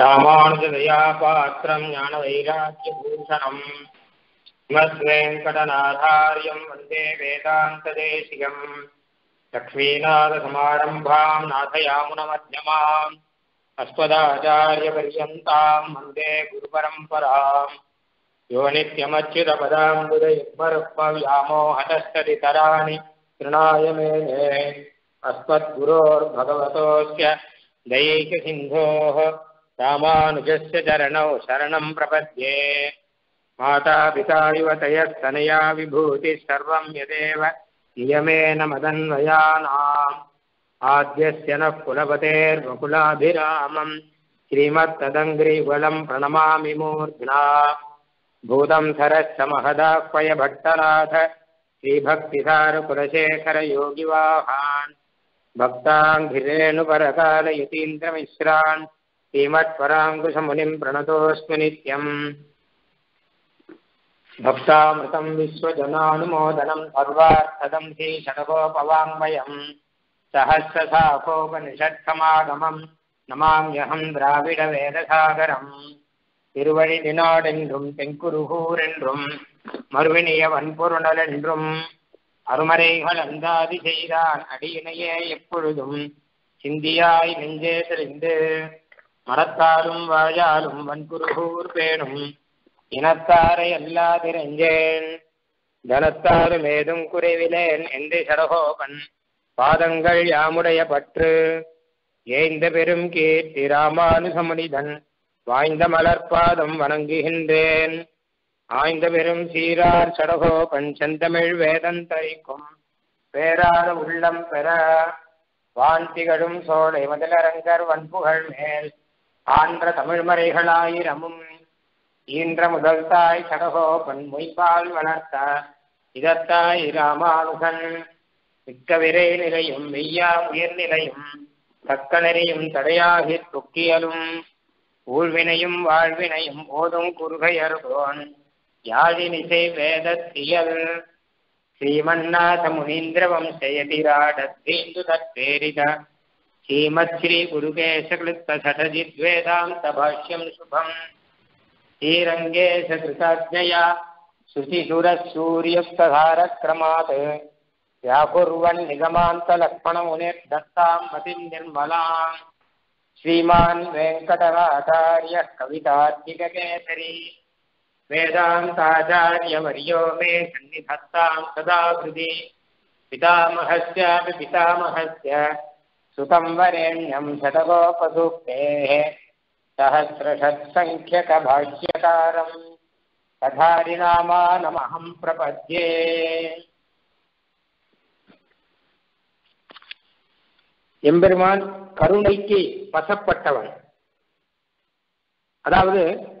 रामानुजदयापात्रं ज्ञानवैराग्यभूषणम् श्रीमद्वेङ्कटनाथार्यं वंदे वेदान्तदेशिकम् लक्ष्मीनाथसमारम्भां नाथयामुनमध्यमाम् अस्मदाचार्यपर्यन्तां वंदे गुरुपरम्पराम् यो नित्यमच्युतपदाम्बुदयुग्मरुक्मव्यामोहतस्तदितराणि तृणाय मेने अस्मद्गुरोर्भगवतोऽस्य सिंधो रामानुजस्य चरणौ शरणम् प्रपद्ये। मातापिता युवतयस्तनया विभूतिः सर्वम् यदेव नियमेन मदन्वयानाम्। आद्यस्य नः कुलपतेर्वकुलाभिरामम्। श्रीमत्तदङ्ग्रिवलम् प्रणमामि मूर्ध्ना। भूतम् सरश्च भट्टनाथ श्रीभक्तिसारकुलशेखरयोगिवाहान्। भक्ताङ्घिरेणुपरकालयतीन्द्रमिश्रान् श्रीमत्पराङ्कुशमुनिम् प्रणतोऽस्मि नित्यम् भक्तामृतम् विश्वजनानुमोदनम् सर्वार्थदम् श्रीषडकोपवाङ्मयम् सहस्रशाखोपनिषत्समागमम् நமாமியகம் திராவிட வேதசாகரம் திருவழி தினாடென்றும் தென்குருகூர் என்றும் மறுவினிய வன்பொருணல் என்றும் அருமறைகள் அந்தாதி செய்தான் அடியினையே எப்பொழுதும் சிந்தியாய் நெஞ்சே தெளிந்து மரத்தாலும் வாழாலும் வன்புருகூர் பேணும். இனத்தாரை அல்லாதிரஞ்சேன் தனத்தாலும் ஏதும் குறைவிலேன் என்று சடகோபன். பாதங்கள் யாமுடைய பற்று. ஏய்ந்த பெரும் கீர்த்தி ராமானுசமனிதன். வாய்ந்த மலர்பாதம் வணங்குகின்றேன். ஆய்ந்த பெரும் சீரார் சடகோபன் செந்தமிழ் வேதம் தரிக்கும். பேராத உள்ளம் பெற. வாந்திகளும் சோலை முதலரங்கர் வன்புகள் மேல். ஆன்ற தமிழ்மறைகளாயிரமும் ஈன்ற முதல் தாய் சடகோபன் மொய்பால் வளர்த்த இதத்தாய் ராமானுகன் மிக்க விரை நிலையும் மெய்யா உயர்நிலையும் தக்கனரையும் தடையாகி தொக்கியலும் ஊழ்வினையும் வாழ்வினையும் போதும் குறுகையர்கோன் யாழினிசை வேதத்தியல் ஸ்ரீமன்னாத முனீந்திர வம்சயதிராடத்தீந்து தற்பேரித श्रीमच्छ्रीगुरुकेशकृत्तषठजिद्वेदान्तभाष्यं शुभम्। श्रीरङ्गे सकृताज्ञया श्रुतिशूरसूर्यस्तधारक्रमात् व्याकुर्वन्निगमान्तलक्ष्मणमुनिर्दत्तां मतिं निर्मलाम्। श्रीमान् वेङ्कटनाचार्यः कवितात्मिककेसरी वेदान्ताचार्यवर्यो मे सन्निधत्तां सदा हृदि पितामहस्यापि पितामहस्य सुतम् वरेण्यम् शतकोपसूक्तेः सहस्रषत्सङ्ख्यकभाष्यकारम् तथारिनामानमहम् प्रपद्ये எம்பெருமான் கருணைக்கு வசப்பட்டவன் அதாவது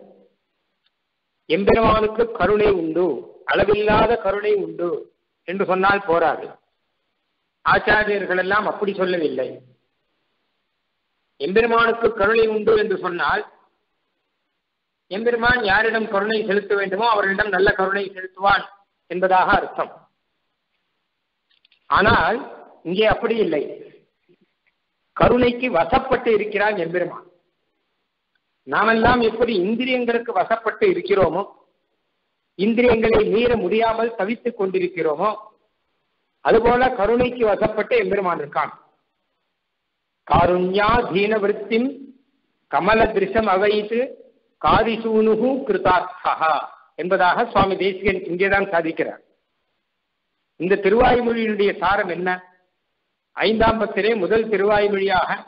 எம்பெருமானுக்கு கருணை உண்டு அளவில்லாத கருணை உண்டு என்று சொன்னால் போராது ஆச்சாரியர்கள் எல்லாம் அப்படி சொல்லவில்லை. எம்பெருமானுக்கு கருணை உண்டு என்று சொன்னால் எம்பெருமான் யாரிடம் கருணை செலுத்த வேண்டுமோ அவரிடம் நல்ல கருணை செலுத்துவான் என்பதாக அர்த்தம். ஆனால் இங்கே அப்படி இல்லை. கருணைக்கு வசப்பட்டு இருக்கிறான் எம்பெருமான். நாமெல்லாம் எப்படி இந்திரியங்களுக்கு வசப்பட்டு இருக்கிறோமோ இந்திரியங்களை மீற முடியாமல் தவித்துக் கொண்டிருக்கிறோமோ அதுபோல கருணைக்கு வசப்பட்டு எம்பெருமான் இருக்கான். காருண்யா தீனவருத்தின் கமல திருஷம் அவைத்து காதிசூனுகு கிருதார்த்தா என்பதாக சுவாமி தேசிகன் இங்கேதான் சாதிக்கிறார். இந்த திருவாய்மொழியினுடைய சாரம் என்ன? ஐந்தாம் பத்திரே முதல் திருவாய்மொழியாக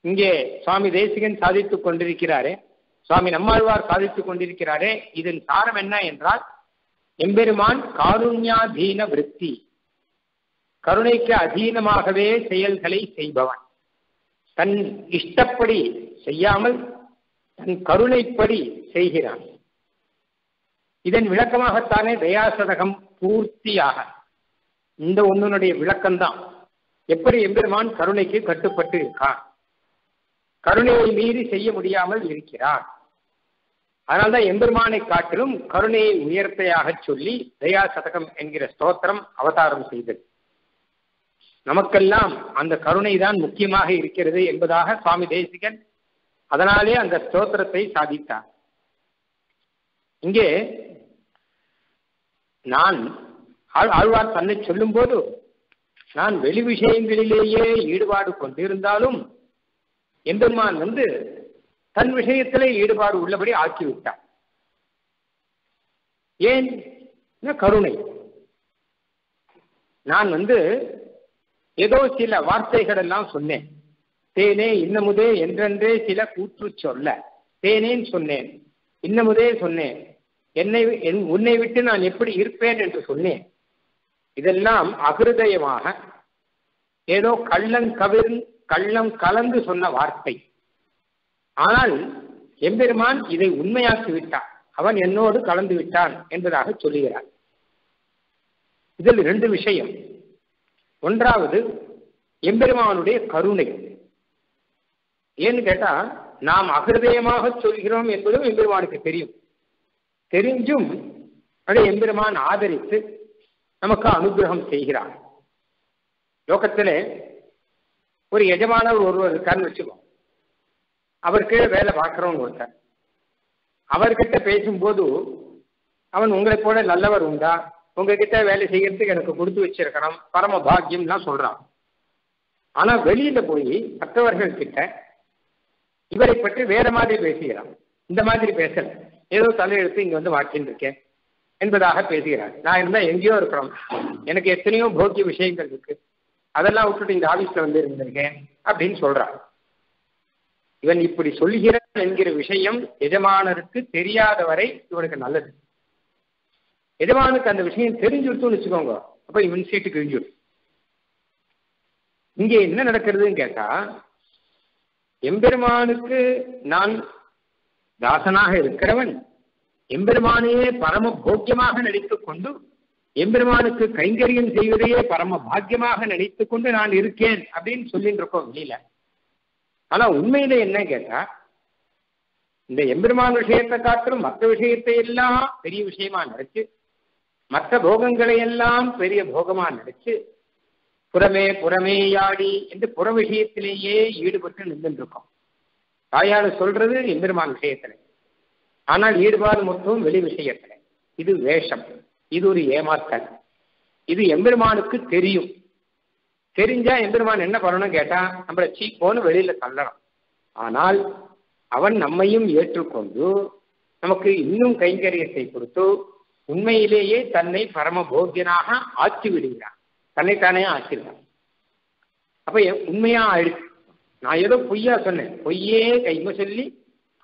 இங்கே சுவாமி தேசிகன் சாதித்துக் கொண்டிருக்கிறாரே. சுவாமி நம்மாழ்வார் சாதித்துக் கொண்டிருக்கிறாரே. இதன் சாரம் என்ன என்றால் எம்பெருமான் காருண்யாதீன விற்பி கருணைக்கு அதீனமாகவே செயல்களை செய்பவன். தன் இஷ்டப்படி செய்யாமல் தன் கருணைப்படி செய்கிறான். இதன் விளக்கமாகத்தானே தயாசதகம் பூர்த்தியாக. இந்த ஒன்னுடைய விளக்கம்தான். எப்படி எம்பெருமான் கருணைக்கு கட்டுப்பட்டு இருக்கான்? கருணையை மீறி செய்ய முடியாமல் இருக்கிறான். அதனால்தான் எம்பெருமானை காட்டிலும் கருணையை உயர்த்தையாக சொல்லி தயா சதகம் என்கிற ஸ்தோத்திரம் அவதாரம் செய்தது. நமக்கெல்லாம் அந்த கருணை தான் முக்கியமாக இருக்கிறது என்பதாக சுவாமி தேசிகன் அதனாலே அந்த ஸ்தோத்திரத்தை சாதித்தார். இங்கே நான் ஆழ்வார் தன்னை சொல்லும் போது நான் வெளி விஷயங்களிலேயே ஈடுபாடு கொண்டிருந்தாலும் எம்பெருமான் வந்து தன் விஷயத்திலே ஈடுபாடு உள்ளபடி ஆக்கிவிட்டார். ஏன்? கருணை? நான் வந்து ஏதோ சில வார்த்தைகள் எல்லாம் சொன்னேன். தேனே இன்னமுதே என்றென்றே சில கூற்று சொல்ல. தேனேன்னு சொன்னேன். இன்னமுதே சொன்னேன். என்னை உன்னை விட்டு நான் எப்படி இருப்பேன் என்று சொன்னேன். இதெல்லாம் அகிருதயமாக ஏதோ கள்ளம் கவிர் கள்ளம் கலந்து சொன்ன வார்த்தை. ஆனால் எம்பெருமான் இதை உண்மையாக்கி விட்டான் அவன் என்னோடு கலந்து விட்டான் என்பதாக சொல்லுகிறார். இதில் ரெண்டு விஷயம். ஒன்றாவது எம்பெருமானுடைய கருணை. ஏன்னு கேட்டா நாம் அகிருதயமாக சொல்கிறோம் என்பதும் எம்பெருமானுக்கு தெரியும். தெரிஞ்சும் அதை எம்பெருமான் ஆதரித்து நமக்கு அனுகிரகம் செய்கிறார். லோகத்திலே ஒரு எஜமானர் ஒருவர் இருக்கான்னு வச்சுக்கோ. அவருக்கு வேலை பார்க்குறவங்க ஒருத்தர் அவர்கிட்ட பேசும்போது அவன் உங்களை போல நல்லவர் உண்டா? உங்ககிட்ட வேலை செய்யறதுக்கு எனக்கு கொடுத்து வச்சிருக்கணும் பரம பாக்கியம்லாம் சொல்றான். ஆனா வெளியில போய் மற்றவர்கள் கிட்ட இவரை பற்றி வேற மாதிரி பேசுகிறான். இந்த மாதிரி பேசல. ஏதோ தலையெழுத்து இங்க வந்து வாக்கின்னு இருக்கேன் என்பதாக பேசுகிறார். நான் இருந்தா எங்கேயோ இருக்கிறோம். எனக்கு எத்தனையோ போக்கிய விஷயங்கள் இருக்கு. அதெல்லாம் விட்டுட்டு இந்த ஆபீஸ்ல வந்து இருந்திருக்கேன் அப்படின்னு சொல்றான் இவன் இப்படி சொல்கிறான் என்கிற விஷயம் எஜமானருக்கு தெரியாத வரை இவனுக்கு நல்லது. எஜமானுக்கு அந்த விஷயம் தெரிஞ்சுடுத்துன்னு வச்சுக்கோங்க. அப்ப இவன் சீட்டு கிழிஞ்சிடும். இங்கே என்ன நடக்கிறதுன்னு கேட்டா எம்பெருமானுக்கு நான் தாசனாக இருக்கிறவன் எம்பெருமானையே பரம போக்கியமாக நடித்துக் கொண்டு எம்பெருமானுக்கு கைங்கரியம் செய்வதையே பரம பாக்கியமாக நினைத்துக் கொண்டு நான் இருக்கேன் அப்படின்னு சொல்லிட்டு இருக்கோம் வெளியில. ஆனா உண்மையில என்ன கேட்டா இந்த எம்பெருமான் விஷயத்தை காட்டிலும் மற்ற விஷயத்தை எல்லாம் பெரிய விஷயமா நினைச்சு மற்ற போகங்களை எல்லாம் பெரிய போகமா நினைச்சு புறமே புறமேயாடி என்று புற விஷயத்திலேயே ஈடுபட்டு நின்றுருக்கோம் தாயார் சொல்றது எம்பெருமான் விஷயத்துல. ஆனால் ஈடுபாடு மட்டும் வெளி விஷயத்துல. இது வேஷம். இது ஒரு ஏமாத்தல். இது எம்பெருமானுக்கு தெரியும். தெரிஞ்சா எம்பெருமான் என்ன பண்ணணும் கேட்டா நம்மள சீப்போன்னு வெளியில தள்ளணும் ஆனால் அவன் நம்மையும் ஏற்றுக்கொண்டு நமக்கு இன்னும் கைங்கரியத்தை கொடுத்து உண்மையிலேயே தன்னை பரம போக்கியனாக ஆக்கி விடுகிறான் தன்னைத்தானே ஆக்கிடுறான் அப்ப உண்மையா ஆயிடுச்சு நான் ஏதோ பொய்யா சொன்னேன். பொய்யே கைம சொல்லி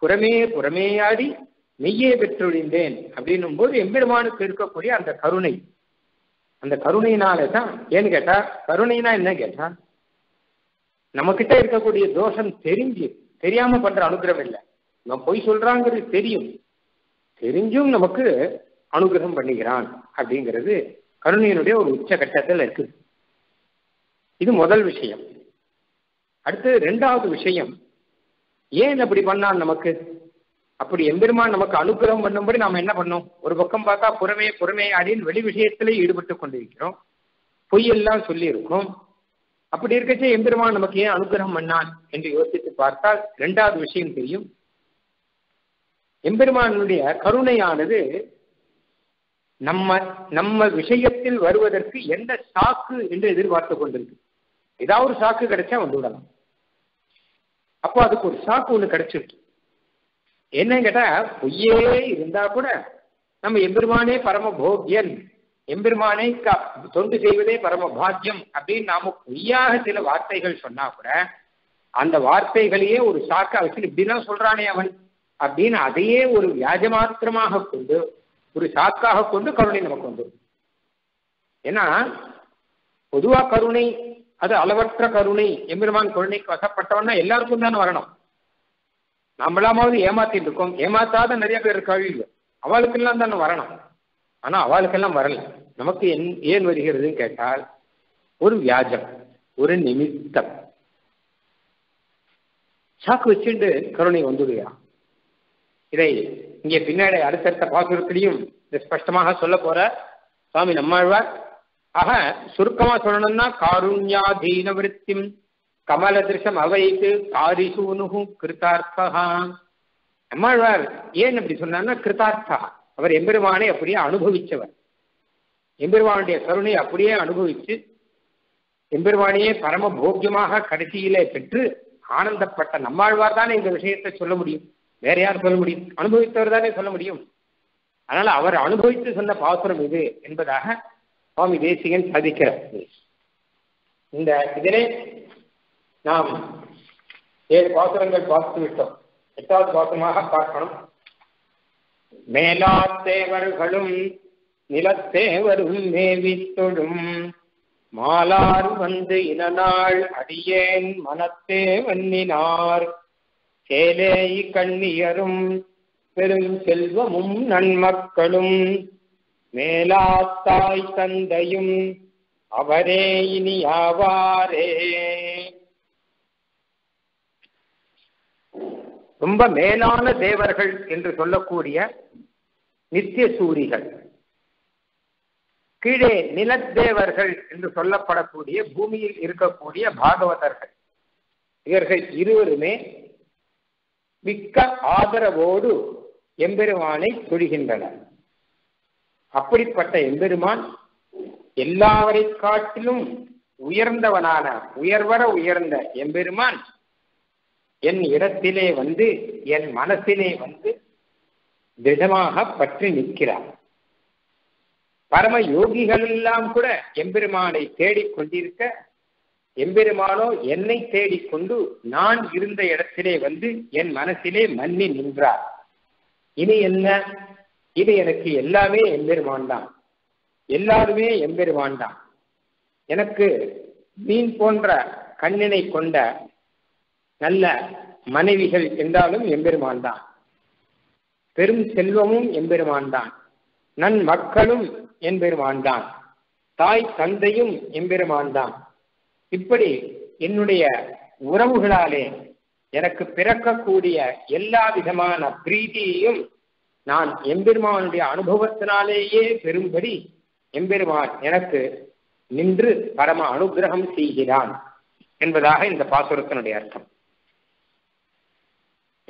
புறமே புறமேயாடி மெய்யே பெற்றொழிந்தேன் அப்படின்னும் போது எம்பெருமானுக்கு இருக்கக்கூடிய அந்த கருணை அந்த கருணையினாலே தான் ஏன்னு கேட்டா கருணைனா என்ன கேட்டா நம்ம கிட்ட இருக்கக்கூடிய தோஷம் தெரிஞ்சு தெரியாம பண்ற அனுகிரகம் இல்லை. நம்ம பொய் சொல்றாங்கிறது தெரியும். தெரிஞ்சும் நமக்கு அனுகிரகம் பண்ணுகிறான் அப்படிங்கிறது கருணையினுடைய ஒரு உச்ச கட்டத்தில் இருக்குது இது முதல் விஷயம். அடுத்து ரெண்டாவது விஷயம். ஏன் அப்படி பண்ணான் நமக்கு? அப்படி எம்பெருமான் நமக்கு அனுகிரகம் பண்ணும்படி நாம் என்ன பண்ணோம்? ஒரு பக்கம் பார்த்தா புறமே புறமே அப்படின்னு வெளி விஷயத்திலே ஈடுபட்டு கொண்டிருக்கிறோம். பொய்யெல்லாம் சொல்லியிருக்கோம் அப்படி இருக்கச்சே எம்பெருமான் நமக்கு ஏன் அனுகிரகம் பண்ணான் என்று யோசித்து பார்த்தால் இரண்டாவது விஷயம் தெரியும். எம்பெருமானுடைய கருணையானது நம்ம நம்ம விஷயத்தில் வருவதற்கு எந்த சாக்கு என்று எதிர்பார்த்து கொண்டிருக்கு. ஏதாவது ஒரு சாக்கு கிடைச்சா வந்து விடலாம். அப்போ அதுக்கு ஒரு சாக்கு ஒன்று கிடைச்சிருக்கு. என்னன்னு கேட்டா பொய்யே இருந்தா கூட நம்ம எம்பெருமானே பரம போக்கியன் எம்பெருமானை தொண்டு செய்வதே பரம பாக்கியம் அப்படின்னு நாம பொய்யாக சில வார்த்தைகள் சொன்னா கூட அந்த வார்த்தைகளையே ஒரு சாக்கா வச்சு இப்படிலாம் சொல்றானே அவன் அப்படின்னு அதையே ஒரு வியாஜ மாத்திரமாக கொண்டு ஒரு சாக்காக கொண்டு கருணை நமக்கு வந்து ஏன்னா பொதுவா கருணை அது அளவற்ற கருணை எம்பெருமான் கருணைக்கு வசப்பட்டவன்னா எல்லாருக்கும் தானே வரணும். நம்மளாமாவது ஏமாத்திட்டு இருக்கோம் ஏமாத்தாத நிறைய பேர் இருக்காங்க அவளுக்கெல்லாம் தானே வரணும். ஆனா அவளுக்கெல்லாம் வரல. நமக்கு என் ஏன் வருகிறதுன்னு கேட்டால் ஒரு வியாஜம் ஒரு நிமித்தம். சாக்கு வச்சுட்டு கருணை வந்துடுவியா இதை இங்கே பின்னாடி அடுத்தடுத்த பாசுரத்திலையும் இது ஸ்பஷ்டமாக சொல்ல போற சுவாமி நம்மாழ்வார். ஆக சுருக்கமா சொல்லணும்னா காருண்யாதீன விருத்திம். கமலதிருஷம் அவைத்து காரிசூனுகு கிருத்தார்த்தகா நம்மாழ்வார் ஏன் அப்படி சொன்னார்னா கிருத்தார்த்தா அவர் எம்பெருமானை அப்படியே அனுபவிச்சவர். எம்பெருமானுடைய கருணை அப்படியே அனுபவிச்சு எம்பெருமானையே பரம போக்கியமாக கடைசியில பெற்று ஆனந்தப்பட்ட நம்மாழ்வார் தானே இந்த விஷயத்தை சொல்ல முடியும். வேற யார் சொல்ல முடியும்? அனுபவித்தவர் தானே சொல்ல முடியும். அதனால அவர் அனுபவித்து சொன்ன பாசுரம் இது என்பதாக சுவாமி தேசிகன் சாதிக்கிறார். இந்த இதிலே நாம் ஏழு பாசுரங்கள் பார்த்து விட்டோம் எட்டாவது பாசுரமாக பார்க்கணும். மேலாத்தேவர்களும் நிலத்தேவரும் மேவித்தொழும். மாலார் வந்து இனநாள் அடியேன் மனத்தே வன்னினார். சேலேய் கண்ணியரும் பெரும் செல்வமும் நன்மக்களும். மேலாத்தாய் தந்தையும் அவரே இனி ஆவாரே ரொம்ப மேலான தேவர்கள் என்று சொல்லக்கூடிய நித்திய சூரிகள். கீழே நிலத்தேவர்கள் என்று சொல்லப்படக்கூடிய பூமியில் இருக்கக்கூடிய பாகவதர்கள். இவர்கள் இருவருமே மிக்க ஆதரவோடு எம்பெருமானை தொழுகின்றனர். அப்படிப்பட்ட எம்பெருமான் எல்லாவரை காட்டிலும் உயர்ந்தவனான உயர்வர உயர்ந்த எம்பெருமான் என் இடத்திலே வந்து என் மனசிலே வந்து திடமாக பற்றி நிற்கிறார். பரம யோகிகள் எல்லாம் கூட எம்பெருமானை தேடிக் கொண்டிருக்க எம்பெருமானோ என்னை தேடிக்கொண்டு நான் இருந்த இடத்திலே வந்து என் மனசிலே மன்னி நின்றார். இனி என்ன? இது எனக்கு எல்லாமே எம்பெருமான் தான். எல்லாருமே எம்பெருமான் தான். எனக்கு மீன் போன்ற கண்ணினை கொண்ட நல்ல மனைவிகள் என்றாலும் எம்பெருமான் தான் பெரும் செல்வமும் எம்பெருமான் தான் நன் மக்களும் எம்பெருமான் தான் தாய் தந்தையும் எம்பெருமான் தான் இப்படி என்னுடைய உறவுகளாலே எனக்கு பிறக்கக்கூடிய எல்லா விதமான பிரீதியையும் நான் எம்பெருமானுடைய அனுபவத்தினாலேயே பெறும்படி எம்பெருமான் எனக்கு நின்று பரம அனுகிரகம் செய்கிறான் என்பதாக இந்த பாசுரத்தினுடைய அர்த்தம்.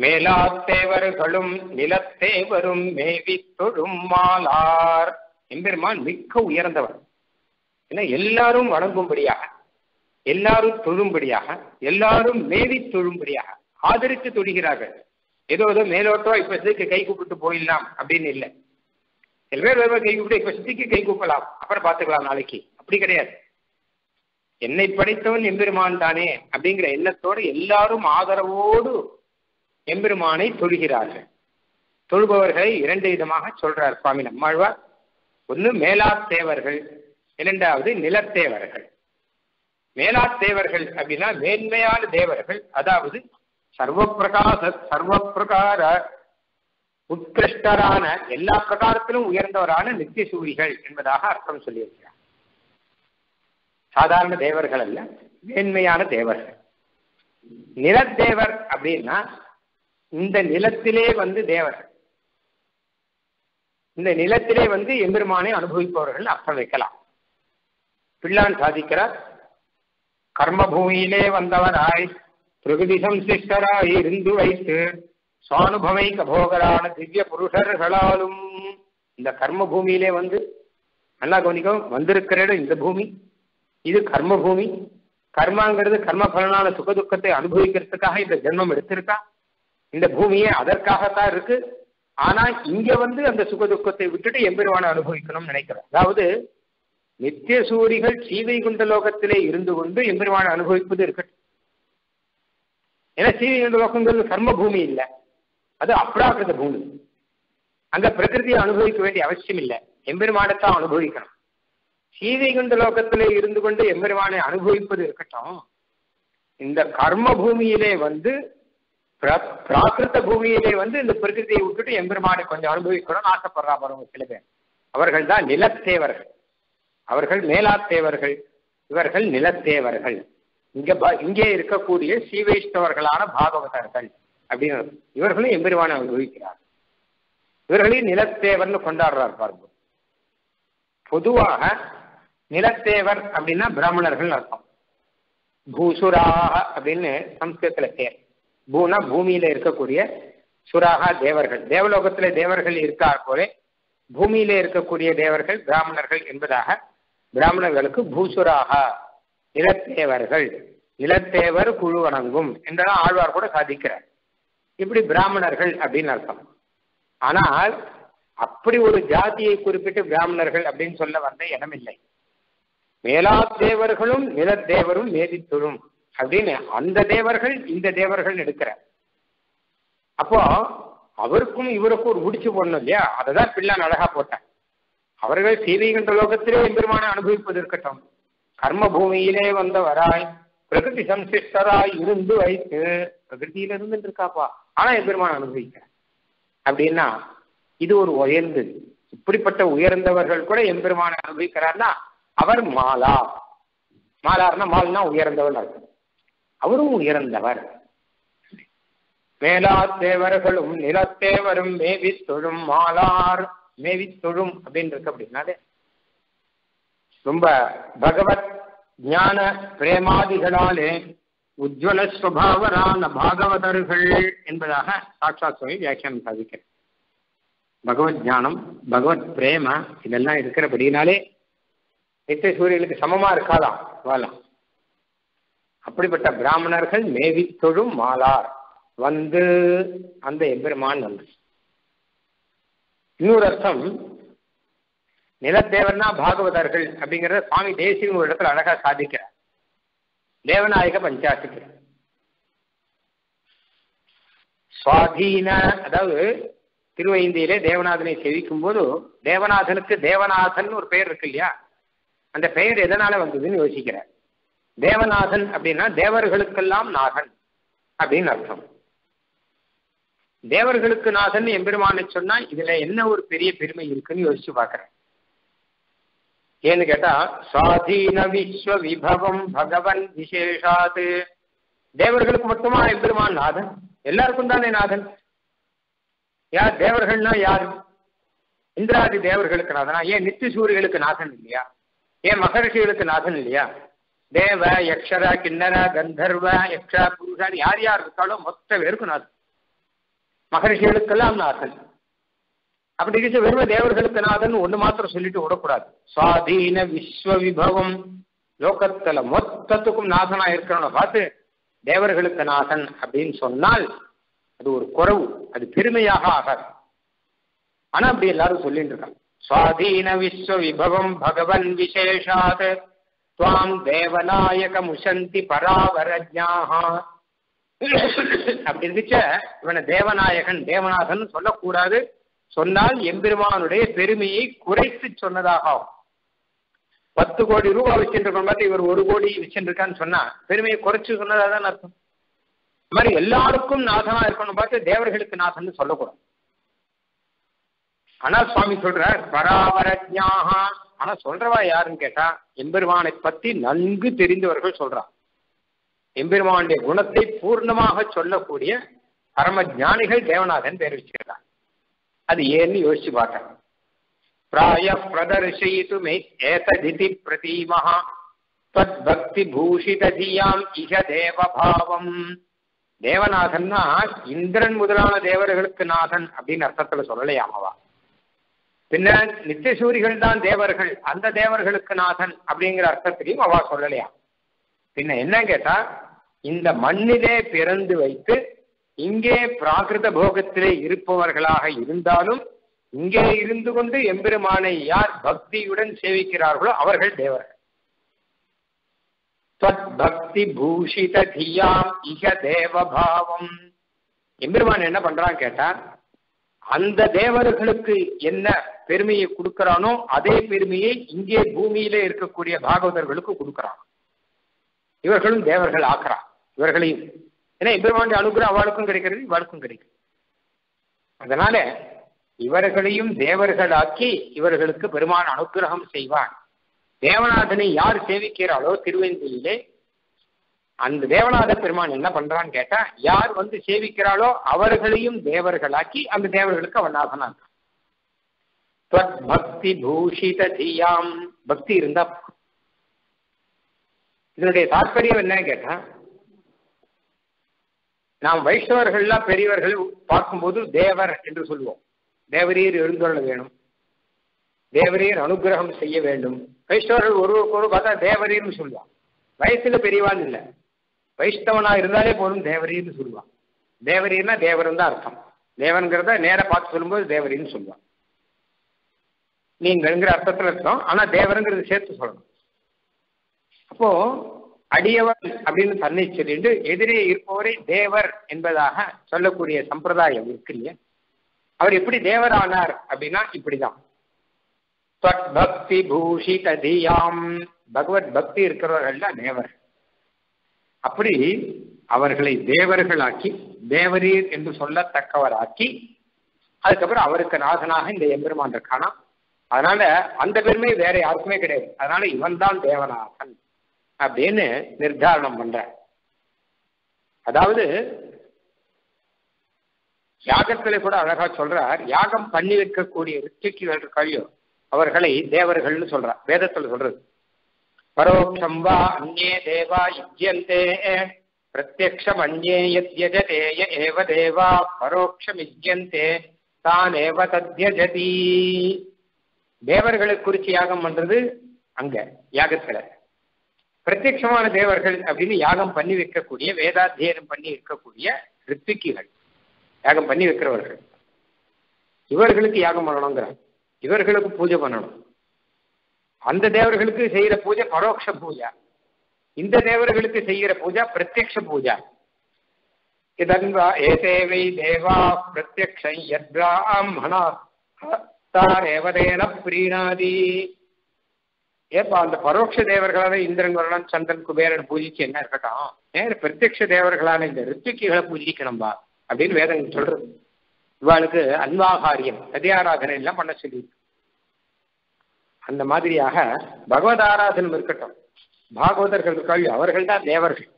மேலாத்தேவர்களும் நிலத்தேவரும் மேவி தொழும் மாலார். எம்பெருமான் மிக்க உயர்ந்தவர். ஏன்னா எல்லாரும் வணங்கும்படியாக எல்லாரும் தொழும்படியாக எல்லாரும் மேவி தொழும்படியாக ஆதரித்து தொழுகிறார்கள். ஏதோ ஏதோ மேலோட்டோ இப்ப சித்திக்கு கை கூப்பிட்டு போயிடலாம் அப்படின்னு இல்லை. சில பேர் வேறு கை கூப்பிட்டு இப்ப சித்திக்கு கை கூப்பலாம். அப்புறம் பார்த்துக்கலாம் நாளைக்கு. அப்படி கிடையாது. என்னை படைத்தவன் எம்பெருமான் தானே அப்படிங்கிற எண்ணத்தோடு எல்லாரும் ஆதரவோடு எம்பெருமானை தொழுகிறார்கள். தொழுபவர்களை இரண்டு விதமாக சொல்றார் சுவாமி நம்மாழ்வார். ஒன்று மேலாத்தேவர்கள் இரண்டாவது நிலத்தேவர்கள். மேலாத்தேவர்கள் அப்படின்னா மேன்மையான தேவர்கள். அதாவது சர்வ பிரகாச சர்வ பிரகார உத்கிருஷ்டரான எல்லா பிரகாரத்திலும் உயர்ந்தவரான நித்திய சூரிகள் என்பதாக அர்த்தம் சொல்லியிருக்கிறார். சாதாரண தேவர்கள் அல்ல மேன்மையான தேவர்கள். நிலத்தேவர் அப்படின்னா இந்த நிலத்திலே வந்து தேவர்கள் இந்த நிலத்திலே வந்து எம்பெருமானை அனுபவிப்பவர்கள் அர்த்தம் வைக்கலாம். பிள்ளான் சாதிக்கிறார். கர்மபூமியிலே வந்தவராய் பிரகதி சம்சிஷ்டராய் இருந்து வைத்து சுவானுபவை கபோகரான திவ்ய புருஷர்களாலும் இந்த கர்ம பூமியிலே வந்து நல்லா கவனிக்கும் வந்திருக்கிற இடம் இந்த பூமி. இது கர்ம பூமி கர்மாங்கிறது கர்ம பலனான சுகதுக்கத்தை அனுபவிக்கிறதுக்காக இந்த ஜென்மம் எடுத்திருக்கா? இந்த பூமியே அதற்காகத்தான் இருக்கு. ஆனா இங்க வந்து அந்த சுகதுக்கத்தை விட்டுட்டு எம்பெருவானை அனுபவிக்கணும்னு நினைக்கிறேன் அதாவது நித்திய சூரிகள் சீவைகுண்ட லோகத்திலே இருந்து கொண்டு எம்பெருவானை அனுபவிப்பது இருக்கட்டும். ஏன்னா சீவைகுண்ட லோகங்கிறது கர்ம பூமி இல்லை. அது அப்ராகிருத பூமி. அங்க பிரகிருதியை அனுபவிக்க வேண்டிய அவசியம் இல்லை. எம்பெருமானத்தான் அனுபவிக்கணும். சீவைகுண்ட லோகத்திலே இருந்து கொண்டு எம்பெருமானை அனுபவிப்பது இருக்கட்டும். இந்த கர்ம பூமியிலே வந்து பிராகிருத்த பூமியிலே வந்து இந்த பிரகிருதியை விட்டுட்டு எம்பெருமானை கொஞ்சம் அனுபவிக்கணும்னு ஆசைப்படுறா பாருங்க சில பேர். அவர்கள் தான் நிலத்தேவர்கள். அவர்கள் மேலாத்தேவர்கள். இவர்கள் நிலத்தேவர்கள். இங்க இங்கே இருக்கக்கூடிய சீவைஷ்ணவர்களான பாகவதர்கள் அப்படின்னு இவர்களும் எம்பெருமானை அனுபவிக்கிறார். இவர்களையும் நிலத்தேவர்னு கொண்டாடுறார் பாருங்க. பொதுவாக நிலத்தேவர் அப்படின்னா பிராமணர்கள் அர்த்தம். பூசுராக அப்படின்னு சம்ஸ்கிருதத்துல பேர். பூனா பூமியில இருக்கக்கூடிய சுராகா தேவர்கள். தேவலோகத்துல தேவர்கள் இருக்கா போலே பூமியில இருக்கக்கூடிய தேவர்கள் பிராமணர்கள் என்பதாக பிராமணர்களுக்கு பூசுராகா நிலத்தேவர்கள். நிலத்தேவர் குழு வணங்கும் என்றெல்லாம் ஆழ்வார் கூட சாதிக்கிறார். இப்படி பிராமணர்கள் அப்படின்னு அர்த்தம். ஆனால் அப்படி ஒரு ஜாதியை குறிப்பிட்டு பிராமணர்கள் அப்படின்னு சொல்ல வந்த இடமில்லை. மேலா தேவர்களும் நிலத்தேவரும் மேதித்துழும் அப்படின்னு அந்த தேவர்கள் இந்த தேவர்கள் எடுக்கிறார் அப்போ அவருக்கும் இவருக்கும் ஒரு முடிச்சு போடணும் இல்லையா? அதை தான் பிள்ளான் அழகா போட்டேன். அவர்கள் சீதைகின்ற லோகத்திலே எம்பெருமான அனுபவிப்பது இருக்கட்டும் கர்ம பூமியிலே வந்தவராய் பிரகிருதி சம்சிஷ்டராய் இருந்து வைத்து பிரகிருதியில இருந்து இருக்காப்பா ஆனா எம்பெருமான அனுபவிக்க அப்படின்னா இது ஒரு உயர்ந்தது இப்படிப்பட்ட உயர்ந்தவர்கள் கூட எம்பெருமான அனுபவிக்கிறார்னா அவர் மாலா. மாலார்னா மால்னா உயர்ந்தவர் அர்த்தம். அவரும் உயர்ந்தவர். மேலாத்தேவர்களும் நிலத்தேவரும் மேவி தொழும் மாலார் மேவி தொழும் அப்படின்னு இருக்கு அப்படின்னாலே ரொம்ப பகவத் ஞான பிரேமாதிகளாலே உஜ்வல சுபாவரான பாகவதர்கள் என்பதாக சாட்சாத் சுவாமி வியாக்கியானம் சாதிக்கிறார். பகவத் ஞானம் பகவத் பிரேம இதெல்லாம் இருக்கிறபடினாலே நித்திய சூரியனுக்கு சமமா இருக்காதான் வாழலாம். அப்படிப்பட்ட பிராமணர்கள் மேவி தொழும் மாலார். வந்து அந்த எம்பெருமான் வந்து. இன்னொரு அர்த்தம் நிலத்தேவன்னா பாகவதர்கள் அப்படிங்கிறத சுவாமி தேசியம் ஒரு இடத்துல அழகா சாதிக்கிறார். தேவநாயக பஞ்சாசிக்கு சுவாதீன அதாவது திருவைந்தியிலே தேவநாதனை செவிக்கும் போது தேவநாதனுக்கு தேவநாதன் ஒரு பெயர் இருக்கு இல்லையா? அந்த பெயர் எதனால வந்ததுன்னு யோசிக்கிறார். தேவநாதன் அப்படின்னா தேவர்களுக்கெல்லாம் நாதன் அப்படின்னு அர்த்தம். தேவர்களுக்கு நாதன் எம்பெருமானை சொன்னா இதுல என்ன ஒரு பெரிய பெருமை இருக்குன்னு யோசிச்சு பாக்குறேன் ஏன்னு கேட்டா சுவாதீன விஸ்வ விபவம் பகவன் விசேஷாது. தேவர்களுக்கு மட்டுமா எம்பெருமான் நாதன் எல்லாருக்கும் தானே நாதன் யார் தேவர்கள்னா யார்? இந்திராதி தேவர்களுக்கு நாதனா ஏன் நித்திய சூரியர்களுக்கு நாதன் இல்லையா? ஏன் மகர்ஷிகளுக்கு நாதன் இல்லையா? தேவ யக்ஷர கிண்ணர கந்தர்வ யக்ஷ புருஷன் யார் யார் இருக்காலும் மொத்த பேருக்கும் நாதன் மகர்ஷிகளுக்கெல்லாம் நாதன் அப்படி இருக்க வெறும் தேவர்களுக்கு நாதன் ஒண்ணு மாத்திரம் சொல்லிட்டு விடக்கூடாது. சுவாதீன விஸ்வ விபவம் லோகத்துல மொத்தத்துக்கும் நாதனா இருக்கிறவனை பார்த்து தேவர்களுக்கு நாதன் அப்படின்னு சொன்னால் அது ஒரு குறவு. அது பெருமையாக ஆகாது. ஆனா அப்படி எல்லாரும் சொல்லிட்டு இருக்காங்க. சுவாதீன விஸ்வ விபவம் பகவன் விசேஷாத் துவாம் தேவநாயக முசந்தி பராவரஜாக அப்படி இருந்துச்ச இவனை தேவநாயகன் தேவநாதன் சொல்லக்கூடாது. சொன்னால் எம்பெருமானுடைய பெருமையை குறைத்து சொன்னதாக ஆகும் பத்து கோடி ரூபாய் வச்சுருக்கோம் பார்த்து இவர் ஒரு கோடி வச்சுருக்கான்னு சொன்னா பெருமையை குறைச்சு சொன்னதாக தான் அர்த்தம். இந்த மாதிரி எல்லாருக்கும் நாசனா இருக்கணும் பார்த்து தேவர்களுக்கு நாசன்னு சொல்லக்கூடாது. ஆனா சுவாமி சொல்றார் பராவரஜாக ஆனா சொல்றவா யாருன்னு கேட்டா எம்பெருமானை பத்தி நன்கு தெரிந்தவர்கள் சொல்றா. எம்பெருமானுடைய குணத்தை பூர்ணமாக சொல்லக்கூடிய பரம ஞானிகள் தேவநாதன் பேர் வச்சிருக்காங்க அது ஏன்னு யோசிச்சு பார்த்தேன் பிராய பிரதர்ஷயித்து மே ஏததிதி பிரதீமஹா தத் பக்தி பூஷித தியாம் இக தேவபாவம். தேவநாதன்னா இந்திரன் முதலான தேவர்களுக்கு நாதன் அப்படின்னு அர்த்தத்துல சொல்லலையாமவா? பின்ன நித்தியசூரிகள் தான் தேவர்கள். அந்த தேவர்களுக்கு நாதன் அப்படிங்கிற அர்த்தத்திலையும் அவா சொல்லலையா? பின்ன என்ன கேட்டா இந்த மண்ணிலே பிறந்து வைத்து இங்கே பிராகிருத போகத்திலே இருப்பவர்களாக இருந்தாலும் இங்கே இருந்து கொண்டு எம்பெருமானை யார் பக்தியுடன் சேவிக்கிறார்களோ அவர்கள் தேவர்கள். பக்தி பூஷித தியாம் இக தேவபாவம் எம்பெருமான் என்ன பண்றான் கேட்டா அந்த தேவர்களுக்கு என்ன பெருமையை கொடுக்கிறானோ அதே பெருமையை இங்கே பூமியிலே இருக்கக்கூடிய பாகவதர்களுக்கு கொடுக்கிறான். இவர்களும் தேவர்கள் ஆக்குறான். இவர்களையும். ஏன்னா எம்பெருமானுடைய அனுகிரகம் அவளுக்கும் கிடைக்கிறது இவளுக்கும் கிடைக்கும் அதனால இவர்களையும் தேவர்களாக்கி இவர்களுக்கு பெருமான் அனுகிரகம் செய்வான். தேவநாதனை யார் சேவிக்கிறாளோ திருவேந்தியிலே அந்த தேவநாத பெருமான் என்ன பண்றான்னு கேட்டா யார் வந்து சேவிக்கிறாளோ அவர்களையும் தேவர்களாக்கி அந்த தேவர்களுக்கு அவன் நாதனான் பக்தி பூஷித தியாம். பக்தி இருந்தா இதனுடைய தாற்பயம் என்னன்னு கேட்டா நாம் வைஷ்ணவர்கள்லாம் பெரியவர்கள் பார்க்கும்போது தேவர் என்று சொல்லுவோம். தேவரீர் எழுந்தொள்ள வேணும். தேவரீர் அனுகிரகம் செய்ய வேண்டும். வைஷ்ணவர்கள் ஒருவருக்கு ஒரு பார்த்தா தேவரீர்னு சொல்லுவான் வயசுல பெரியவாள் இல்லை. வைஷ்ணவனா இருந்தாலே போதும் தேவரின்னு சொல்லுவான். தேவரின்னா தேவரும் தான் அர்த்தம். தேவன்கிறத நேர பார்த்து சொல்லும்போது தேவரின்னு சொல்லுவான். நீங்கள்ங்கிற அர்த்தத்தில் அர்த்தம் ஆனா தேவருங்கிறது சேர்த்து சொல்லணும். அப்போ அடியவன் அப்படின்னு தன்னை சொல்லிட்டு எதிரே இருப்பவரை தேவர் என்பதாக சொல்லக்கூடிய சம்பிரதாயம் இருக்கு இல்லையா? அவர் எப்படி தேவர் ஆனார் அப்படின்னா இப்படிதான். பக்தி பூஷித தியாம் பகவத் பக்தி இருக்கிறவர்கள் தேவர். அப்படி அவர்களை தேவர்களாக்கி தேவரீர் என்று சொல்லத்தக்கவராக்கி அதுக்கப்புறம் அவருக்கு நாசனாக இந்த எம்பெருமான் இருக்கானா? அதனால அந்த பெருமை வேற யாருக்குமே கிடையாது. அதனால இவன் தான் தேவநாதன் அப்படின்னு நிர்தாரணம் பண்ற அதாவது யாகத்தில கூட அழகா சொல்றார் யாகம் பண்ணி வைக்கக்கூடிய ரித்திக்குகள் இருக்கையோ அவர்களை தேவர்கள்னு சொல்றார். வேதத்துல சொல்றது. பரோட்சம் வா அந்நே தேவா யுஜ்யந்தே பிரத்யக்ஷம் அந்நே யத்யஜதே ஏவ தேவா பரோட்சம் யுஜ்யந்தே தானேவ தத்யஜதி தேவர்களுக்கு குறித்து யாகம் பண்றது அங்க யாகத்துல. பிரத்யட்சமான தேவர்கள் அப்படின்னு யாகம் பண்ணி வைக்கக்கூடிய வேதாத்தியனம் பண்ணி இருக்கக்கூடிய ரித்விக்கிகள் யாகம் பண்ணி வைக்கிறவர்கள். இவர்களுக்கு யாகம் பண்ணணுங்கிறாங்க இவர்களுக்கு பூஜை பண்ணணும். அந்த தேவர்களுக்கு செய்யற பூஜை பரோட்ச பூஜா. இந்த தேவர்களுக்கு செய்யற பூஜா பிரத்யக்ஷ பூஜா. இதன்வா ஏதேவை தேவா பிரத்யக்ஷம் யத்ராமணா தாரேவதேன பிரீணாதி. ஏப்பா அந்த பரோட்ச தேவர்களான இந்திரன் வருணன் சந்திரன் குபேரன் பூஜிச்சு என்ன இருக்கட்டும்? நேர பிரத்யக்ஷ தேவர்களான இந்த ரித்விக்கிகளை பூஜிக்கணும்பா அப்படின்னு வேதங்கள் சொல்றது. இவாளுக்கு அன்வாகாரியம் சதியாராதனை எல்லாம் பண்ண சொல்லி அந்த மாதிரியாக பகவத் ஆராதனம் இருக்கட்டும். பாகவதர்கள் இருக்காள் அவர்கள் தான் தேவர்கள்.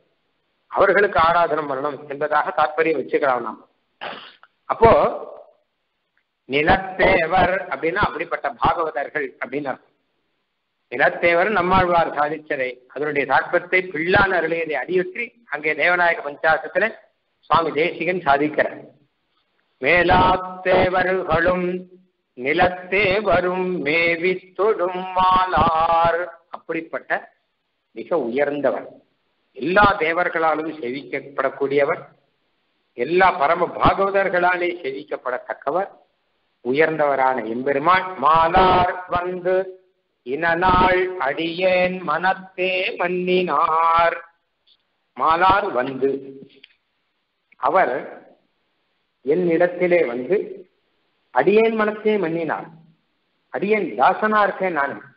அவர்களுக்கு ஆராதனம் பண்ணணும் என்பதாக தாற்பயம் வச்சுக்கலாம் நாம். அப்போ நிலத்தேவர் அப்படின்னா அப்படிப்பட்ட பாகவதர்கள் அப்படின்னு நிலத்தேவர் நம்மாழ்வார் சாதிச்சதை அதனுடைய தாற்பத்தை பிள்ளான் அருளியதை அடியுற்றி அங்கே தேவநாயக பஞ்சாசத்துல சுவாமி தேசிகன் சாதிக்கிறார். மேலாத்தேவர்களும் நிலத்தே வரும் மேவி தொடும் மாலார். அப்படிப்பட்ட மிக உயர்ந்தவர். எல்லா தேவர்களாலும் செவிக்கப்படக்கூடியவர். எல்லா பரம பாகவதர்களாலே செவிக்கப்படத்தக்கவர். உயர்ந்தவரான எம்பெருமான். மாலார் வந்து இனநாள் அடியேன் மனத்தே மன்னினார். மாலார் வந்து அவர் என்னிடத்திலே வந்து அடியேன் மனத்தே மன்னினார். அடியேன் தாசனா இருக்கேன் நான்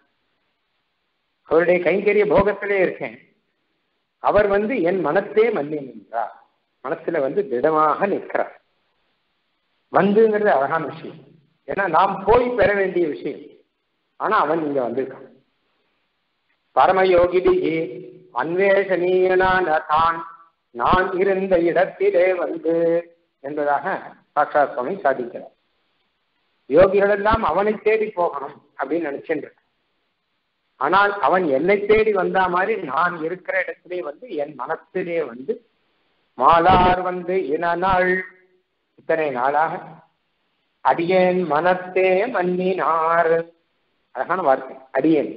அவருடைய கைங்கரிய போகத்திலே இருக்கேன். அவர் வந்து என் மனத்தே மன்னி நின்றார் மனசுல வந்து திடமாக நிற்கிறார். வந்துங்கிறது அழகான விஷயம். ஏன்னா நாம் போய் பெற வேண்டிய விஷயம். ஆனா அவன் இங்க வந்திருக்கான். பரமயோகிடிகி அன்வேஷணீயனான தான். நான் இருந்த இடத்திலே வந்து என்பதாக சாட்சா சுவாமி சாதிக்கிறார். யோகிகள் எல்லாம் அவனை தேடி போகணும் அப்படின்னு நினைச்சுட்டு ஆனால் அவன் என்னை தேடி வந்தா மாதிரி நான் இருக்கிற இடத்திலே வந்து என் மனத்திலே வந்து மாலார் வந்து இன நாள். இத்தனை நாளாக அடியேன் மனத்தே மன்னினார். அழகான வார்த்தை அடியேன்.